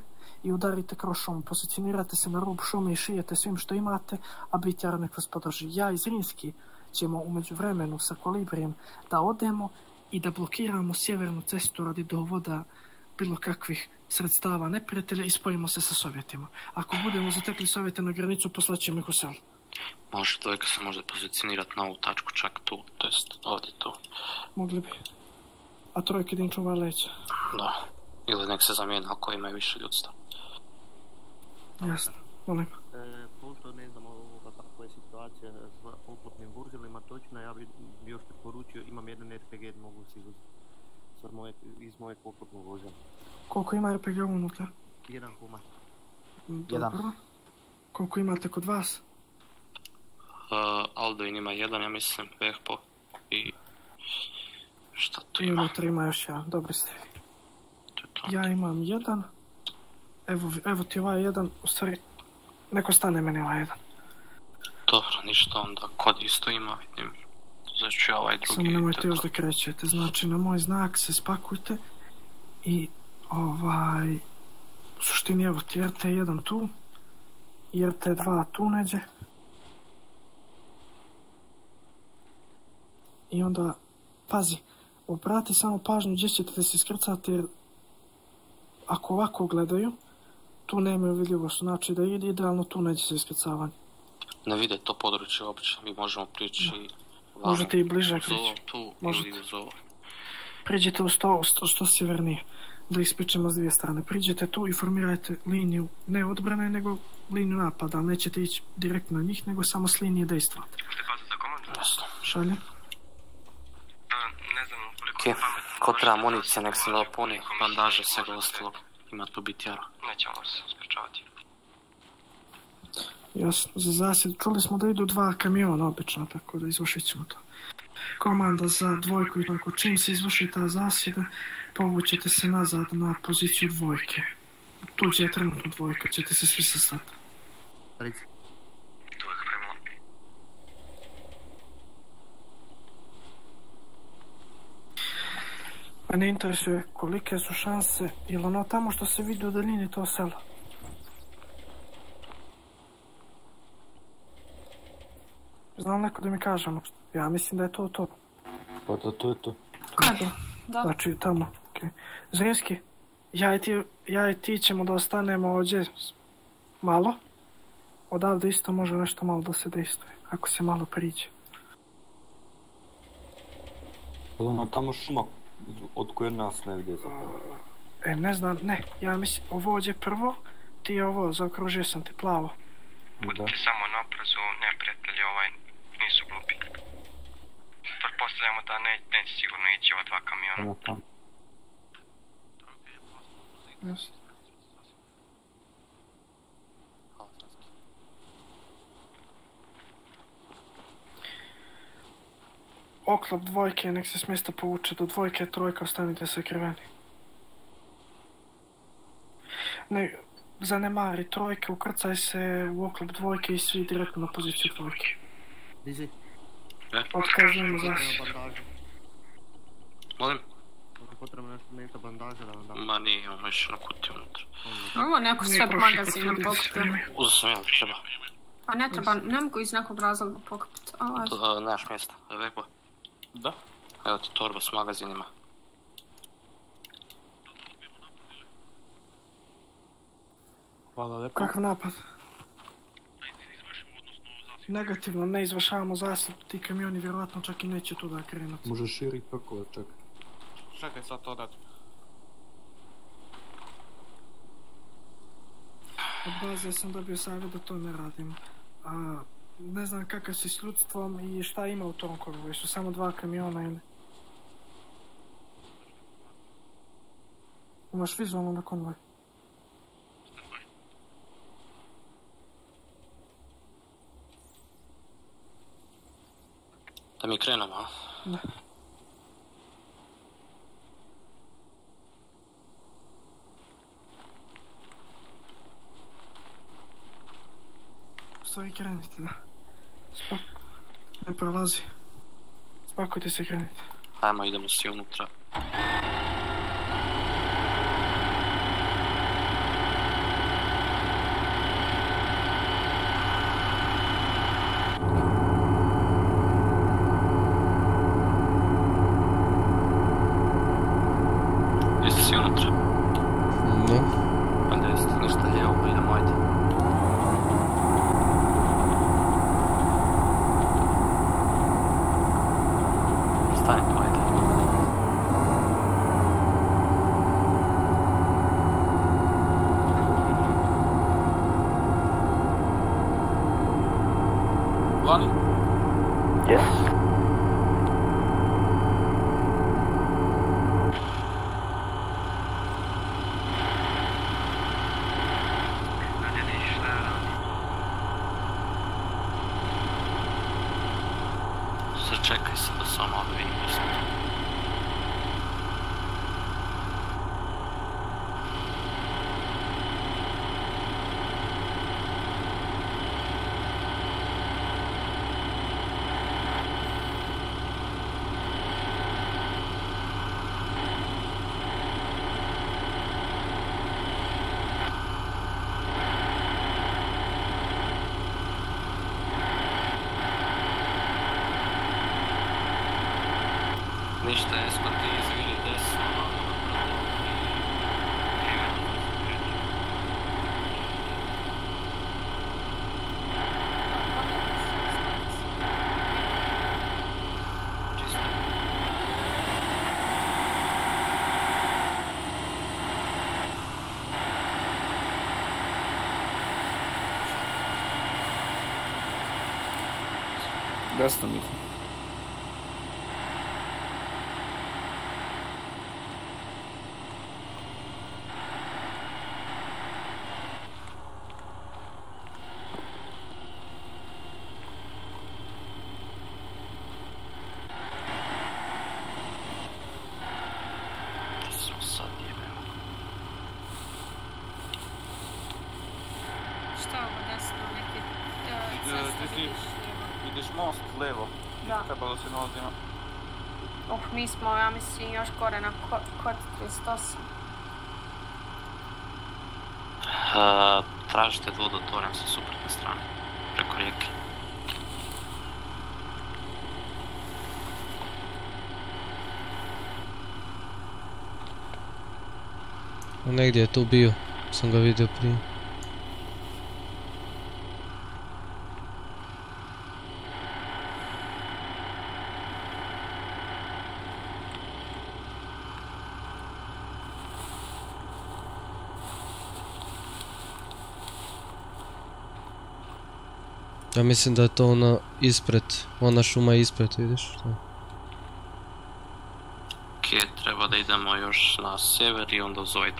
i udarite kroz šumu, pozicionirate se na rub šume i šijete svim što imate, a BTR nek vas podrži. Ja iz Rinski ćemo umeđu vremenu sa kolibrijem da odemo i da blokiramo sjevernu cestu radi dovoda bilo kakvih sredstava neprijatelja i spojimo se sa Sovjetima. Ako budemo zatekli Sovjete na granicu, poslaćemo ih u selo. Može se može pozicionirati na ovu tačku čak tu, to jest ovdje tu. Mogli bi. A trojke din čuva leća. Da. Ili nek se zamijene ako imaju više ljudstva. Jasno, molim. E, pošto ne znamo ovoga kakva je situacija s oklopnim vozilima točno, ja bi još preporučio, imam jedan RPG, mogu si uzeti sa moje, iz mojeg oklopnog vozila. Koliko ima RPG unutra? Jedan komad. Dobro. Koliko imate kod vas? Uh, Alduin ima jedan, ja mislim, Vehpo i... Šta tu I ima? unutra ima još jedan, dobri ste. To je to. Ja imam jedan. Evo, evo ti ovaj jedan, u stvari, neko stane meni ovaj jedan. Dobro, ništa onda. Kod isto ima, vidim. Znači ovaj drugi. Samo nemojte još da krećete. Znači, na moj znak se spakujte i ovaj... U suštini, evo ti RT1 tu i RT2 tu neđe. I onda, pazi, obrati samo pažnju gdje ćete da se iskrcati jer ako ovako gledaju, tu nemaju vidljivost, znači da ide idealno tu neće se iskrcavanje. Ne vide to područje uopće, mi možemo prići... Možete i bliže prići. tu Možete. ili uz ovo. Priđite u sto, što sjevernije, da ispičemo s dvije strane. Priđete tu i formirajte liniju, ne odbrane, nego liniju napada, ali nećete ići direktno na njih, nego samo s linije dejstvovati. Možete kazati za komandu? Jasno. Šalje? A, ne znam koliko Ok, je pametno. ko treba možete municije, nek se dopuni, bandaže, svega ostalog. Ima tu BTR-a. Nećemo se sprečavati. Jasno, za zasjed. Čuli smo da idu dva kamiona obično, tako da izvršit ćemo to. Komanda za dvojku i tako. Čim se izvrši ta zasjeda, povućete se nazad na poziciju dvojke. Tu gdje je trenutno dvojka, ćete se svi sastati. Mene interesuje kolike su šanse, ili ono tamo što se vidi u daljini to selo. Znam neko da mi kažemo. Ja mislim da je to to. Pa da to je to. Kada? Da. Znači tamo. Okay. Zrinski, ja i, ti, ja i ti ćemo da ostanemo ovdje malo. Odavde isto može nešto malo da se dejstvuje. Ako se malo priđe. Ali ono tamo šuma od koje nas ne vidi zapravo. E, ne znam, ne. Ja mislim, ovo ovdje prvo, ti ovo, zaokružio sam ti plavo. Da. Budite samo na oprezu, neprijatelji ovaj nisu glupi. Pretpostavljamo da ne, neće sigurno ići ova dva kamiona. Yes. Oklop dvojke, nek se s mjesta povuče do dvojke, trojka, ostanite sakriveni. Ne, zanemari trojke, ukrcaj se u oklop dvojke i svi direktno na poziciju dvojke. Diži, Treba zasjed. bandaže. Molim? Potrebno nešto mjesta bandaže da vam dam. Ma nije, imamo još jednu kutiju unutra. Ovo neko sve se pokupio. Uzeo sam jedan, treba. A ne treba, ne mogu iz nekog razloga pokupiti. To, uh, nemaš mjesta, Vehpo. Da. Evo ti torba s magazinima. Hvala lijepo. Kakav napad? negativno ne izvršavamo zasad, ti kamioni vjerojatno čak i neće tu da krenuti. Može širi tako čak. Čekaj sad to dat. Od baze sam dobio savjet da to ne radim. A, ne znam kakav si s ljudstvom i šta ima u tom kolu, jesu samo dva kamiona ili... Imaš vizualno na konvoj. Da mi krenemo, a? Da. Stvari krenite, da. Spok... Ne prolazi. Spakujte se i krenite. Ajmo, idemo svi unutra. Jeste svi unutra? Da. Onda jeste ništa lijevo, pa idemo, ajde. Stani tu, ajde. Vani? Yes. Ne ništa. Sad čekaj se da samo da vidim gdje sam tu. Ništa, Esko, ti izvini desno, ono, napravo i... i ono, Čisto. Desno mi. Gdje smo sad jebemo? Šta ovo desno, neki e, Ide- cesta di ti- vidiš lijevo? Vidiš most levo. Da. Trebalo se nalazimo. Uh, mi smo, ja mislim, još gore na ko- kod 38. Uh, tražite vodotorem sa suprotne strane, preko rijeke. Negdje je tu bio. Sam ga vidio prije. Ja mislim da je to ona ispred, ona šuma ispred, vidiš? To. Ok, treba da idemo još na sjever i onda uz ovaj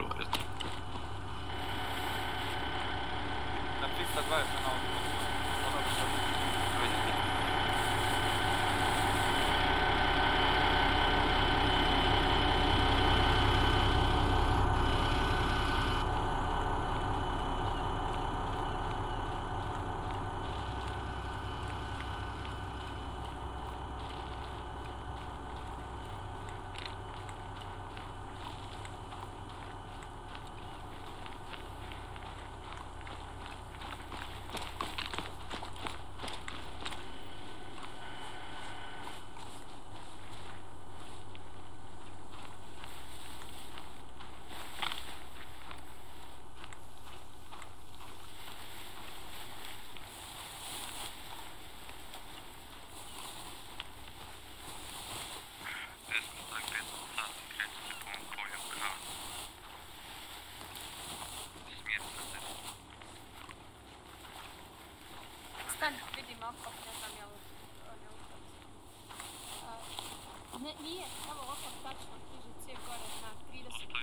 Stani, vidim oklop, ne znam jel... ne nije, evo oklop tačno, knjiži cijev gore na 30.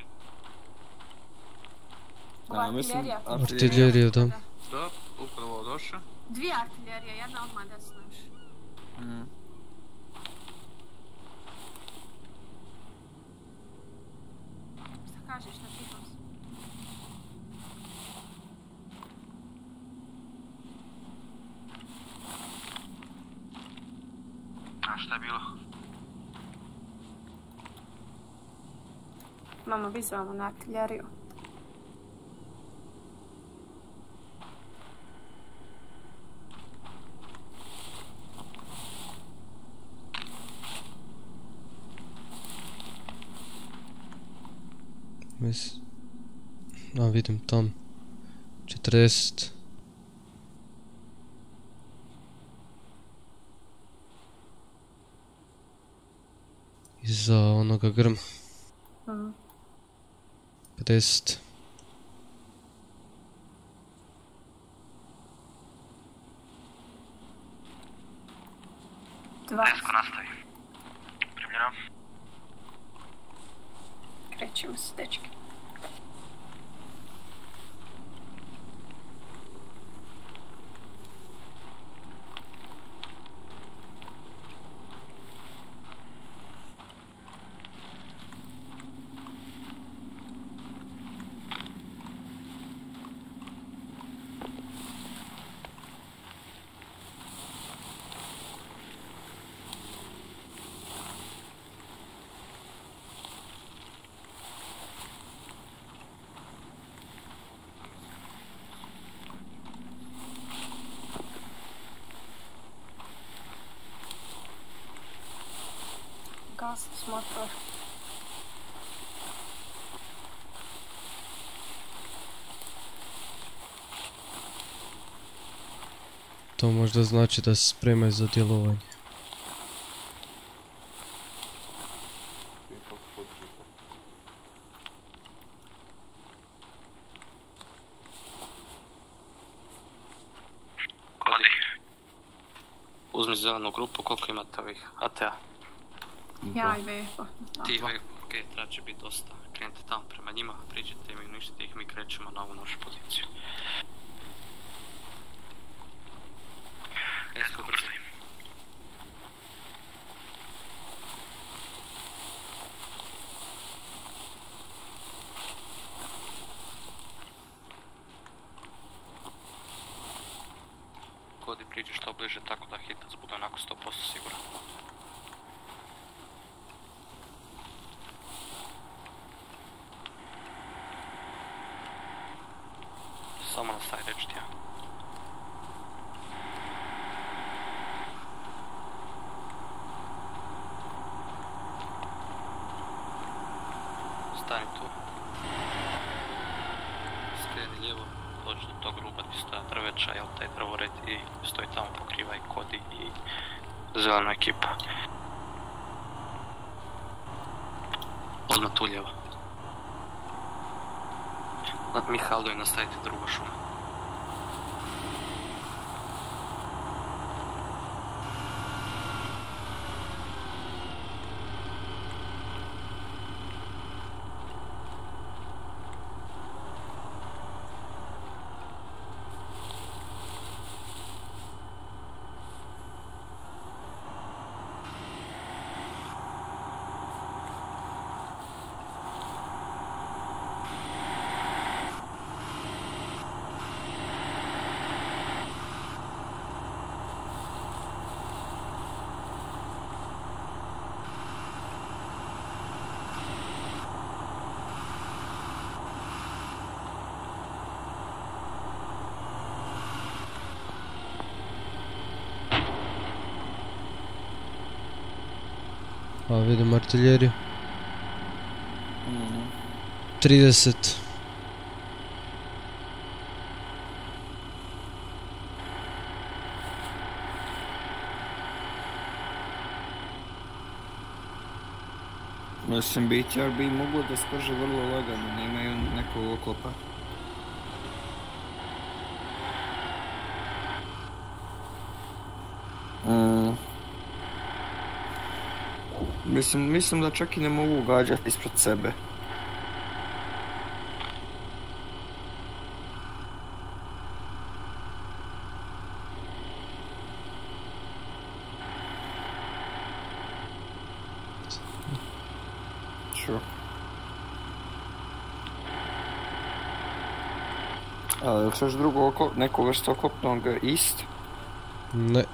Ova A, mislim, artiljerija. Artiljerija, da. Da, upravo došao. Dvije artiljerije, jedna odmah desno još. Mm. Imamo vizualno na artiljeriju. Mis... A vidim tam. 40. Iza onoga grma. Mhm. 50. Gasit motor. To možda znači da se spremaju za djelovanje. Uzmi zelenu grupu, koliko imate ovih ATA? Ja i Veho. Ti, ok, treba će biti dosta. Krenite tamo prema njima, priđite im i uništite ih, mi krećemo na ovu našu poziciju. Jesko brzo. Kodi priđi što bliže tako da hitac bude onako 100% siguran. Samo na staj reći ti ja. Stani tu. Skreni lijevo, dođi do tog ruba gdje stoja drveća, jel taj drvored i stoji tamo pokriva i kodi i zelena ekipa. Odmah tu lijevo. Nad Mihaldoj nastavite druga šuma. A vidim artiljeriju. Mhm. 30. Mislim, BTR bi moglo da sprže vrlo lagano, nemaju nekog oklopa. Mislim, mislim da čak i ne mogu gađati ispred sebe. Sure. A, jel još drugo oko, neku vrstu oklopnog ist? Ne.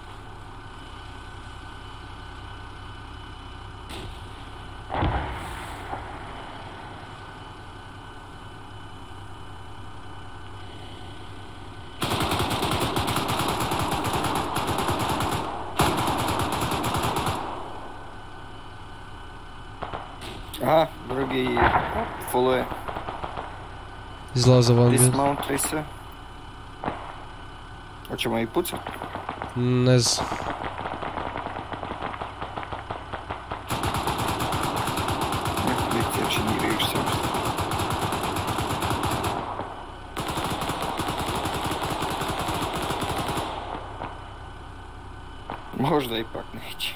Aha, drugi foluje. Izlaza van bil. Dismountli se. Hoćemo ih pucat? Ne znam. Neki još nije više. Možda ipak neće.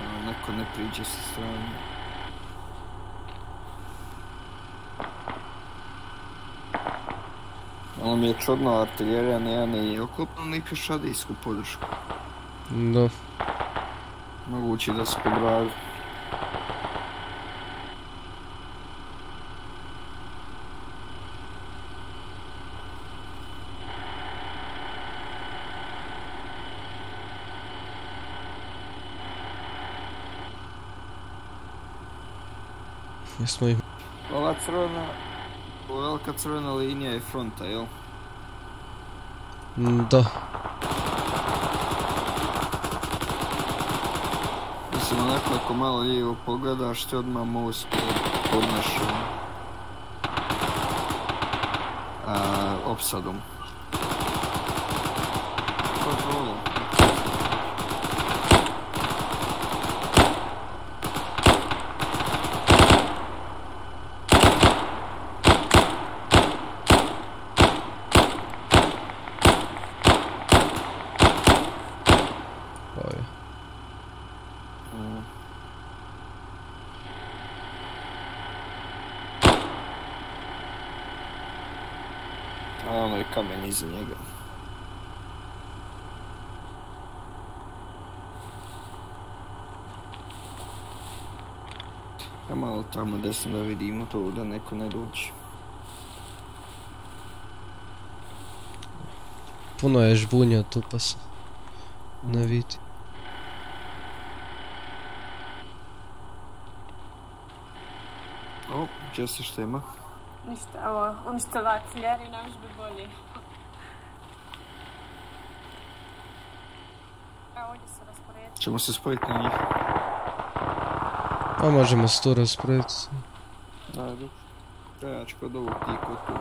A, Neko ne priđe sa strane. Ono mi je čudno, artiljerija nema ni oklopnu ni pješadijsku podršku. Da. Moguće da su pobrali. Jesmo ih... Ova crvena, velika crvena linija je fronta, jel? Mm, Da. Mislim, onako ako malo lijevo pogledaš, ti odmah most pod, pod našom a, opsadom. Kontrolom. Pa je. Mm. A ono je kamen iza njega. Ja malo tamo desno da vidimo to da neko ne dođe. Puno je žbunja tu pa se ne vidi. O, gdje se šta ima? Ništa, ovo, uništila ne može biti bolje. Ćemo se spojiti na njih. Pa možemo se tu rasporediti. Ajde. Da, ja ću kod ovog ti kod tu.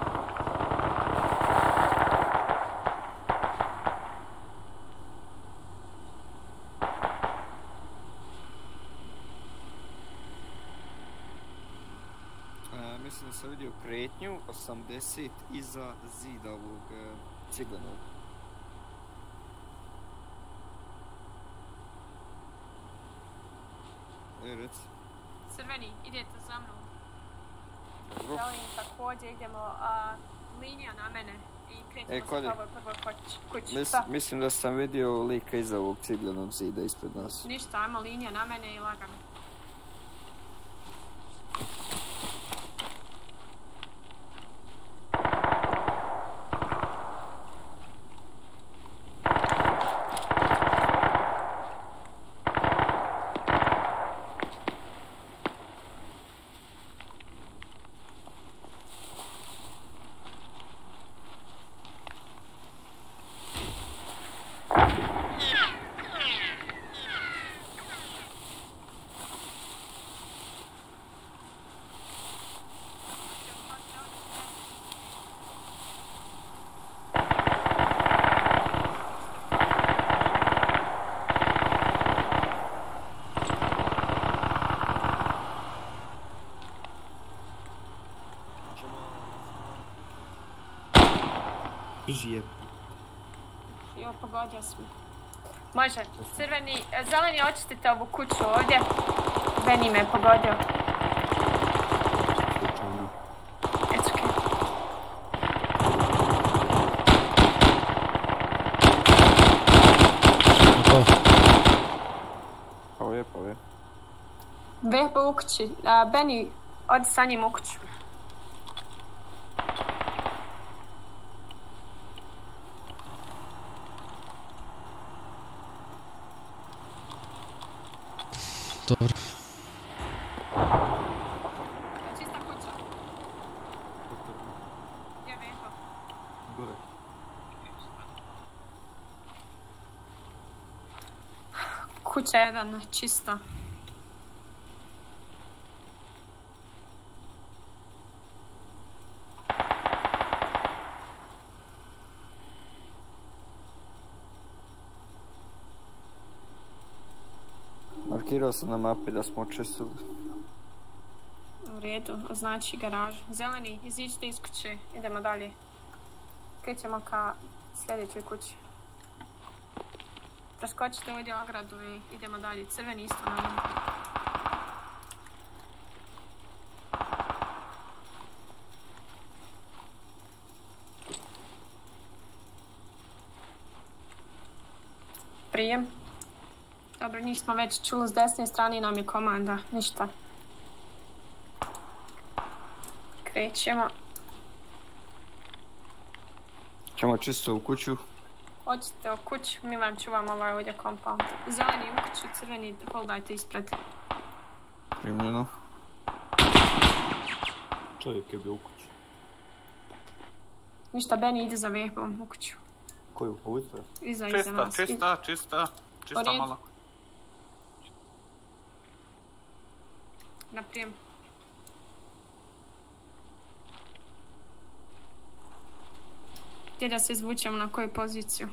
E, mislim da sam vidio kretnju 80 iza zida ovog e, Crveni, idete za mnom. Zeleni također idemo, a linija na mene i E, krećemo se kod prvoj kući. kući. Mis, mislim da sam vidio lika iza ovog ciglenog zida ispred nas. Ništa, ajmo linija na mene i lagano. Sam. Može. Crveni, e, zeleni očistite ovu kuću ovdje. Benny me je pogodio. Pa pa je. Vehba u kući. A, Benny, odi sa njim u kuću. 7, čista. Markirao sam na mapi da smo očistili. U redu, znači garaž. Zeleni, iziđite iz kuće, idemo dalje. Krećemo ka sljedećoj kući. Preskočite ovdje ogradu i idemo dalje. Crveni isto na njemu. Prijem. Dobro, njih smo već čuli s desne strane nam je komanda. Ništa. Krećemo. Ćemo čisto u kuću. Hoćete u kuću, mi vam čuvamo ovaj ovdje compound. Zeleni u kuću, crveni holdajte ispred. Primljeno. Čovjek je bio u kući. Ništa, Benny ide za vehbom u kuću. Koju? Ovu isto? Iza, iza Čista, nas. čista, čista. Čista redu. malo. Na Gdje da se izvučemo na koju poziciju?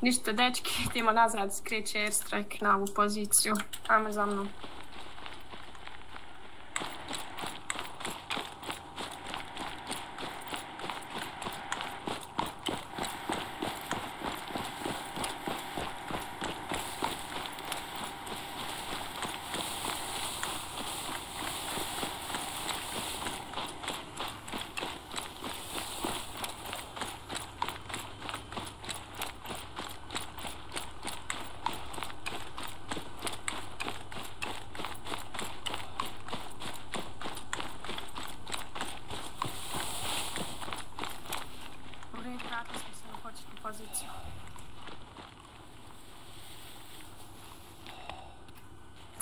Ništa, dečki, idemo nazad, skreće airstrike na ovu poziciju. Ajmo za mnom. U redu, vratili smo se na početnu poziciju.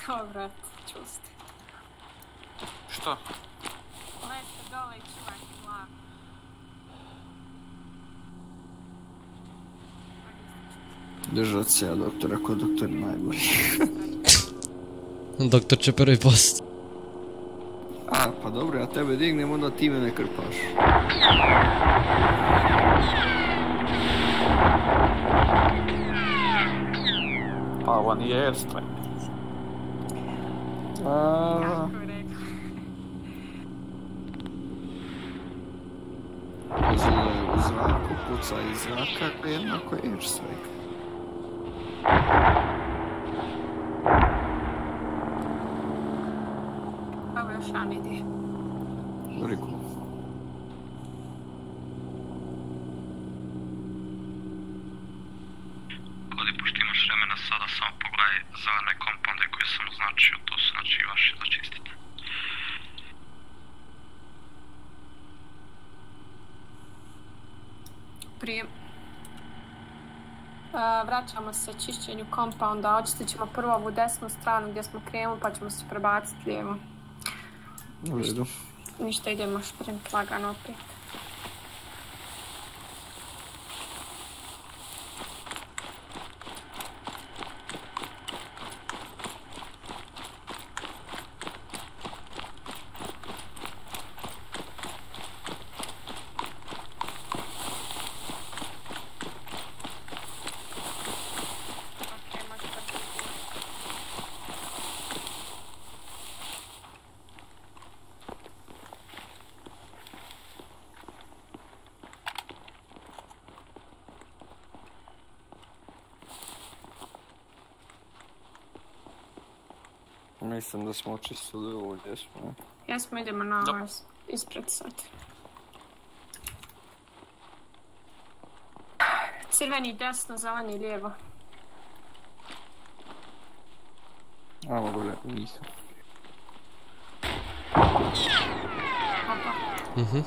Dobro, čuli ste. Što? Leste dole i čuvajte glavu. Se ja doktora, ko doktor najbolji. Doktor će prvi post. A, pa dobro, ja tebe dignem, onda ti me ne krpaš. Pa ovo nije airstrike. A, Kako je rekao? vozilo je u zraku, puca iz zraka, jednako je airstrike. Thank you. Se čišćenju compounda. Očistit ćemo prvo ovu desnu stranu gdje smo krenuli pa ćemo se prebaciti lijevo. U redu. Ništa, idemo šprint lagano opet. Ok, može početi. Mislim da smo očistili ovo gdje smo. Jesmo, idemo na ovaj ispred sad. Crveni desno, zeleni lijevo. Ajmo gore, nisam. Mhm.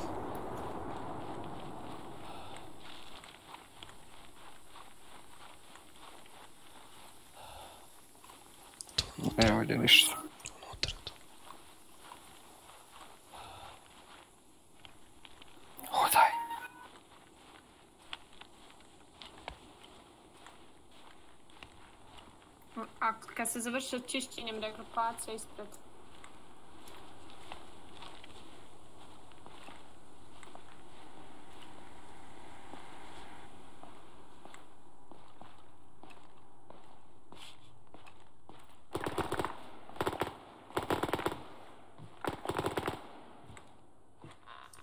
Evo ovdje ništa. Hodaj. A kad se završi čišćenjem regrupacija ispred.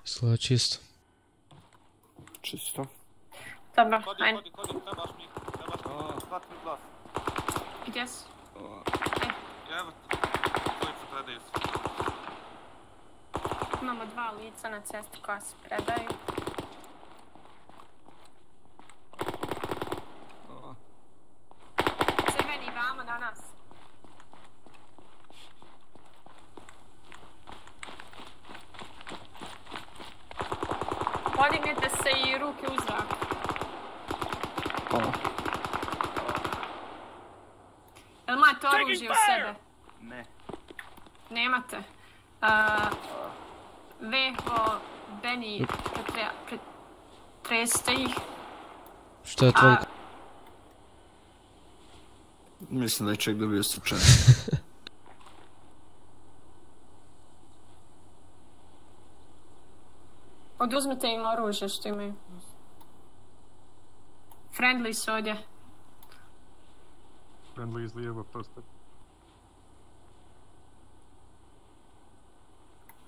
Izgleda čisto. Čisto. Dobro, Kodi, ajde. kodi, kodi, trebaš mi, trebaš mi, svat mi glas. Gdje si? Evo, se predaju se. Imamo dva lica na cesti koja se predaju. Je ček dobio slučajno. Oduzmite im oružje što imaju. Friendly su ovdje. Friendly iz lijeva prosto.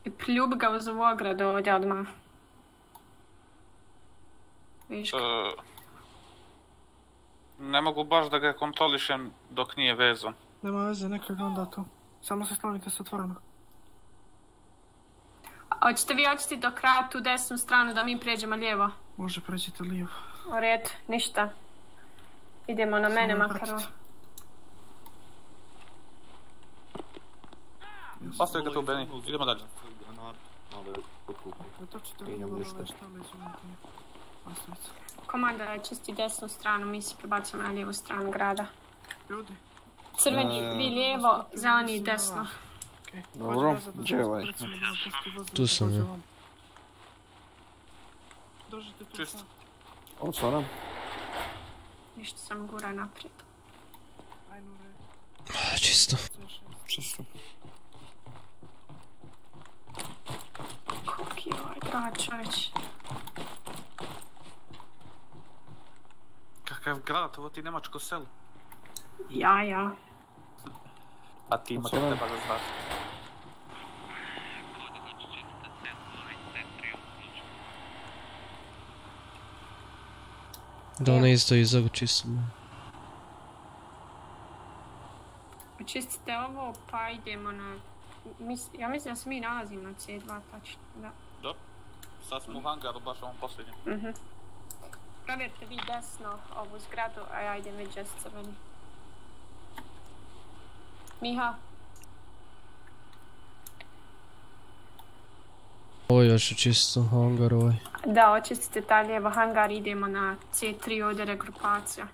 I pljubi ga uz ovu ogradu ovdje odmah. Viš ga. Ne mogu baš da ga kontrolišem dok nije vezan. Nema veze, neka ga onda tu. Samo se sklonite s otvoreno. A Hoćete vi očiti do kraja tu desnu stranu da mi prijeđemo lijevo? Može pređite lijevo. U redu, ništa. Idemo na mene makar. pratite. Ostavi ga tu, Beni, idemo dalje. Lijevo ništa. Komanda čisti desnu stranu, mi se prebacimo na lijevu stranu grada. Ljudi. Crveni, E, vi lijevo, zeleni desno. Dobro, gdje je ovaj? Tu sam ja. Držite tu Čisto. sad. Otvaram. Ništa sam gura naprijed. Čisto. Čisto. Koliki je ovaj grad čovječ. Kakav grad, ovo ti Nemačko selo. Ja, ja. A ti ima Otvaram. treba da znaš. Da ona isto iza čisto. Očistite ovo, pa idemo na... Mis, ja mislim da se mi nalazimo na C2, tačno, da. Dobro. Sad smo u hangaru, baš ovom posljednjem. Mhm. Provjerite vi desno ovu zgradu, a ja idem već crveni. Miha, Ovo još je čisto, hangar ovaj. da, očistite taj lijevo hangar, idemo na C3 ovdje regrupacija.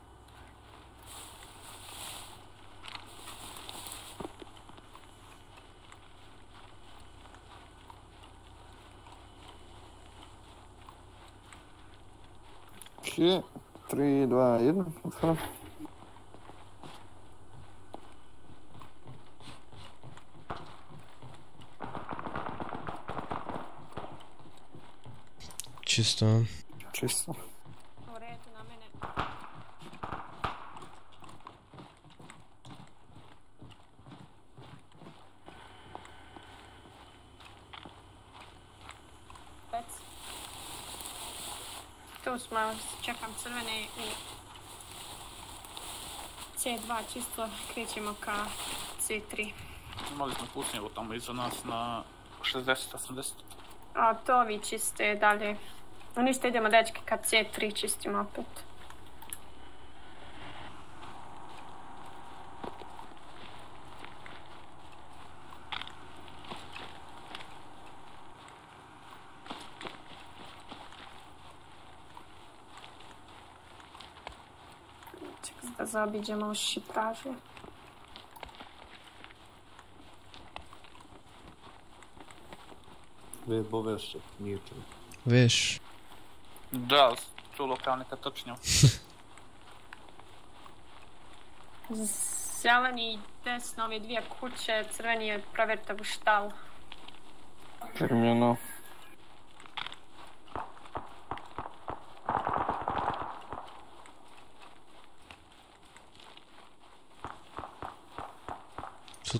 Okej. 3, 2, 1. Otvaram. Čisto. a? Čisto. U redu, na mene. Pec. Evo, čekam crvene i C2 čisto, krećemo ka C3. Imali smo pusnjevo tamo iza nas na 60-80. A to vi čiste dalje. Ništa, idemo dečki kad C3 čistimo opet. Čekaj da zaobiđemo ovo šipražu. Ve boveše, nije čuo. Veš. Da, čulo kao neka točnja. Zeleni desno, ove dvije kuće, crveni je proverite u štalu. Primljeno.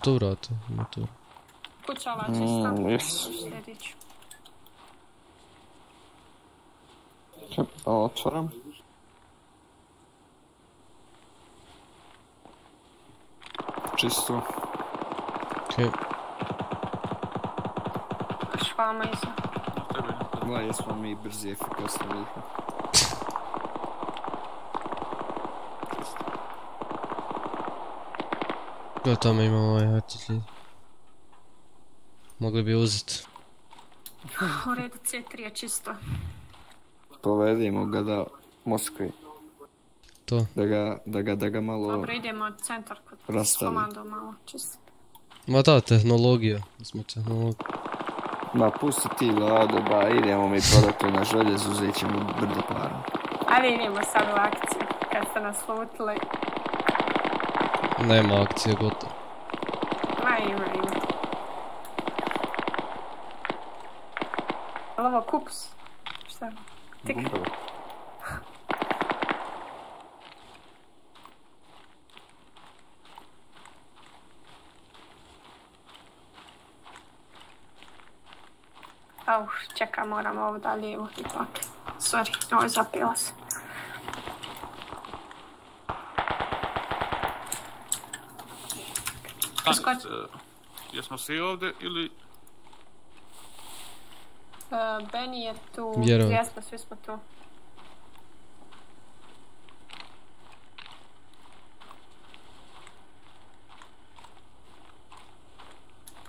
Su to vrata? Ima to. Kuća ova Mm, čista. yes. Sljedeću. Ok, Otvaram. Čisto. Okej. Još vama iza. Da, jesmo mi brzi i efikasni velika. Ja tamo imamo ovaj artilj. Mogli bi uzet. U redu C3 je čisto. Povedimo ga da Moskvi. To. Da ga, da ga, da ga malo... Dobro, idemo u centar kod s Rastavi. komandom malo čisto. Ma da, tehnologija. Da smo tehnolog... Ma pusti ti vlado, ba idemo mi prodati na željezu, uzet ćemo brdo para. Ali idemo sad u akciju, kad ste nas lutili. Nema akcije, gotovo. Ma ima, ima. Ali ovo kups? Šta? Tik. Au, čekaj, moram ovo da lijevo ipak. Sorry, ovo je zapila se. Tank, e, jesmo svi ovdje ili... Uh, Benny je tu, Vjerovatno. jesmo, svi smo tu.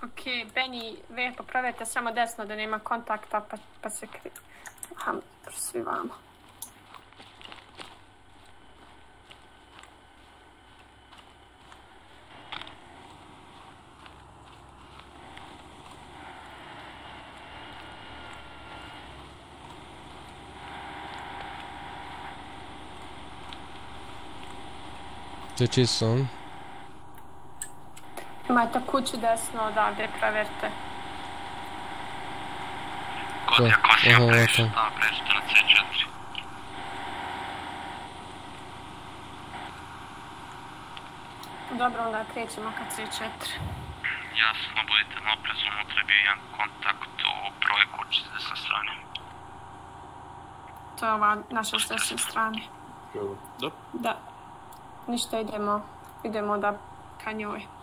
Ok, Benny, vi popravite samo desno da nema kontakta pa, pa se kri... Aha, svi vamo. To je čisto, on? Imate kuću desno odavde, provjerite. Ko? Aha, ovako. Da, pređite na C4. Dobro, onda krećemo ka C4. Jasno, budite na oprezu, unutra je bio jedan kontakt u prvoj kući s desne strane. To je ova naša s desne strane. Dobro. Da. Ništa, idemo, idemo da ka njoj.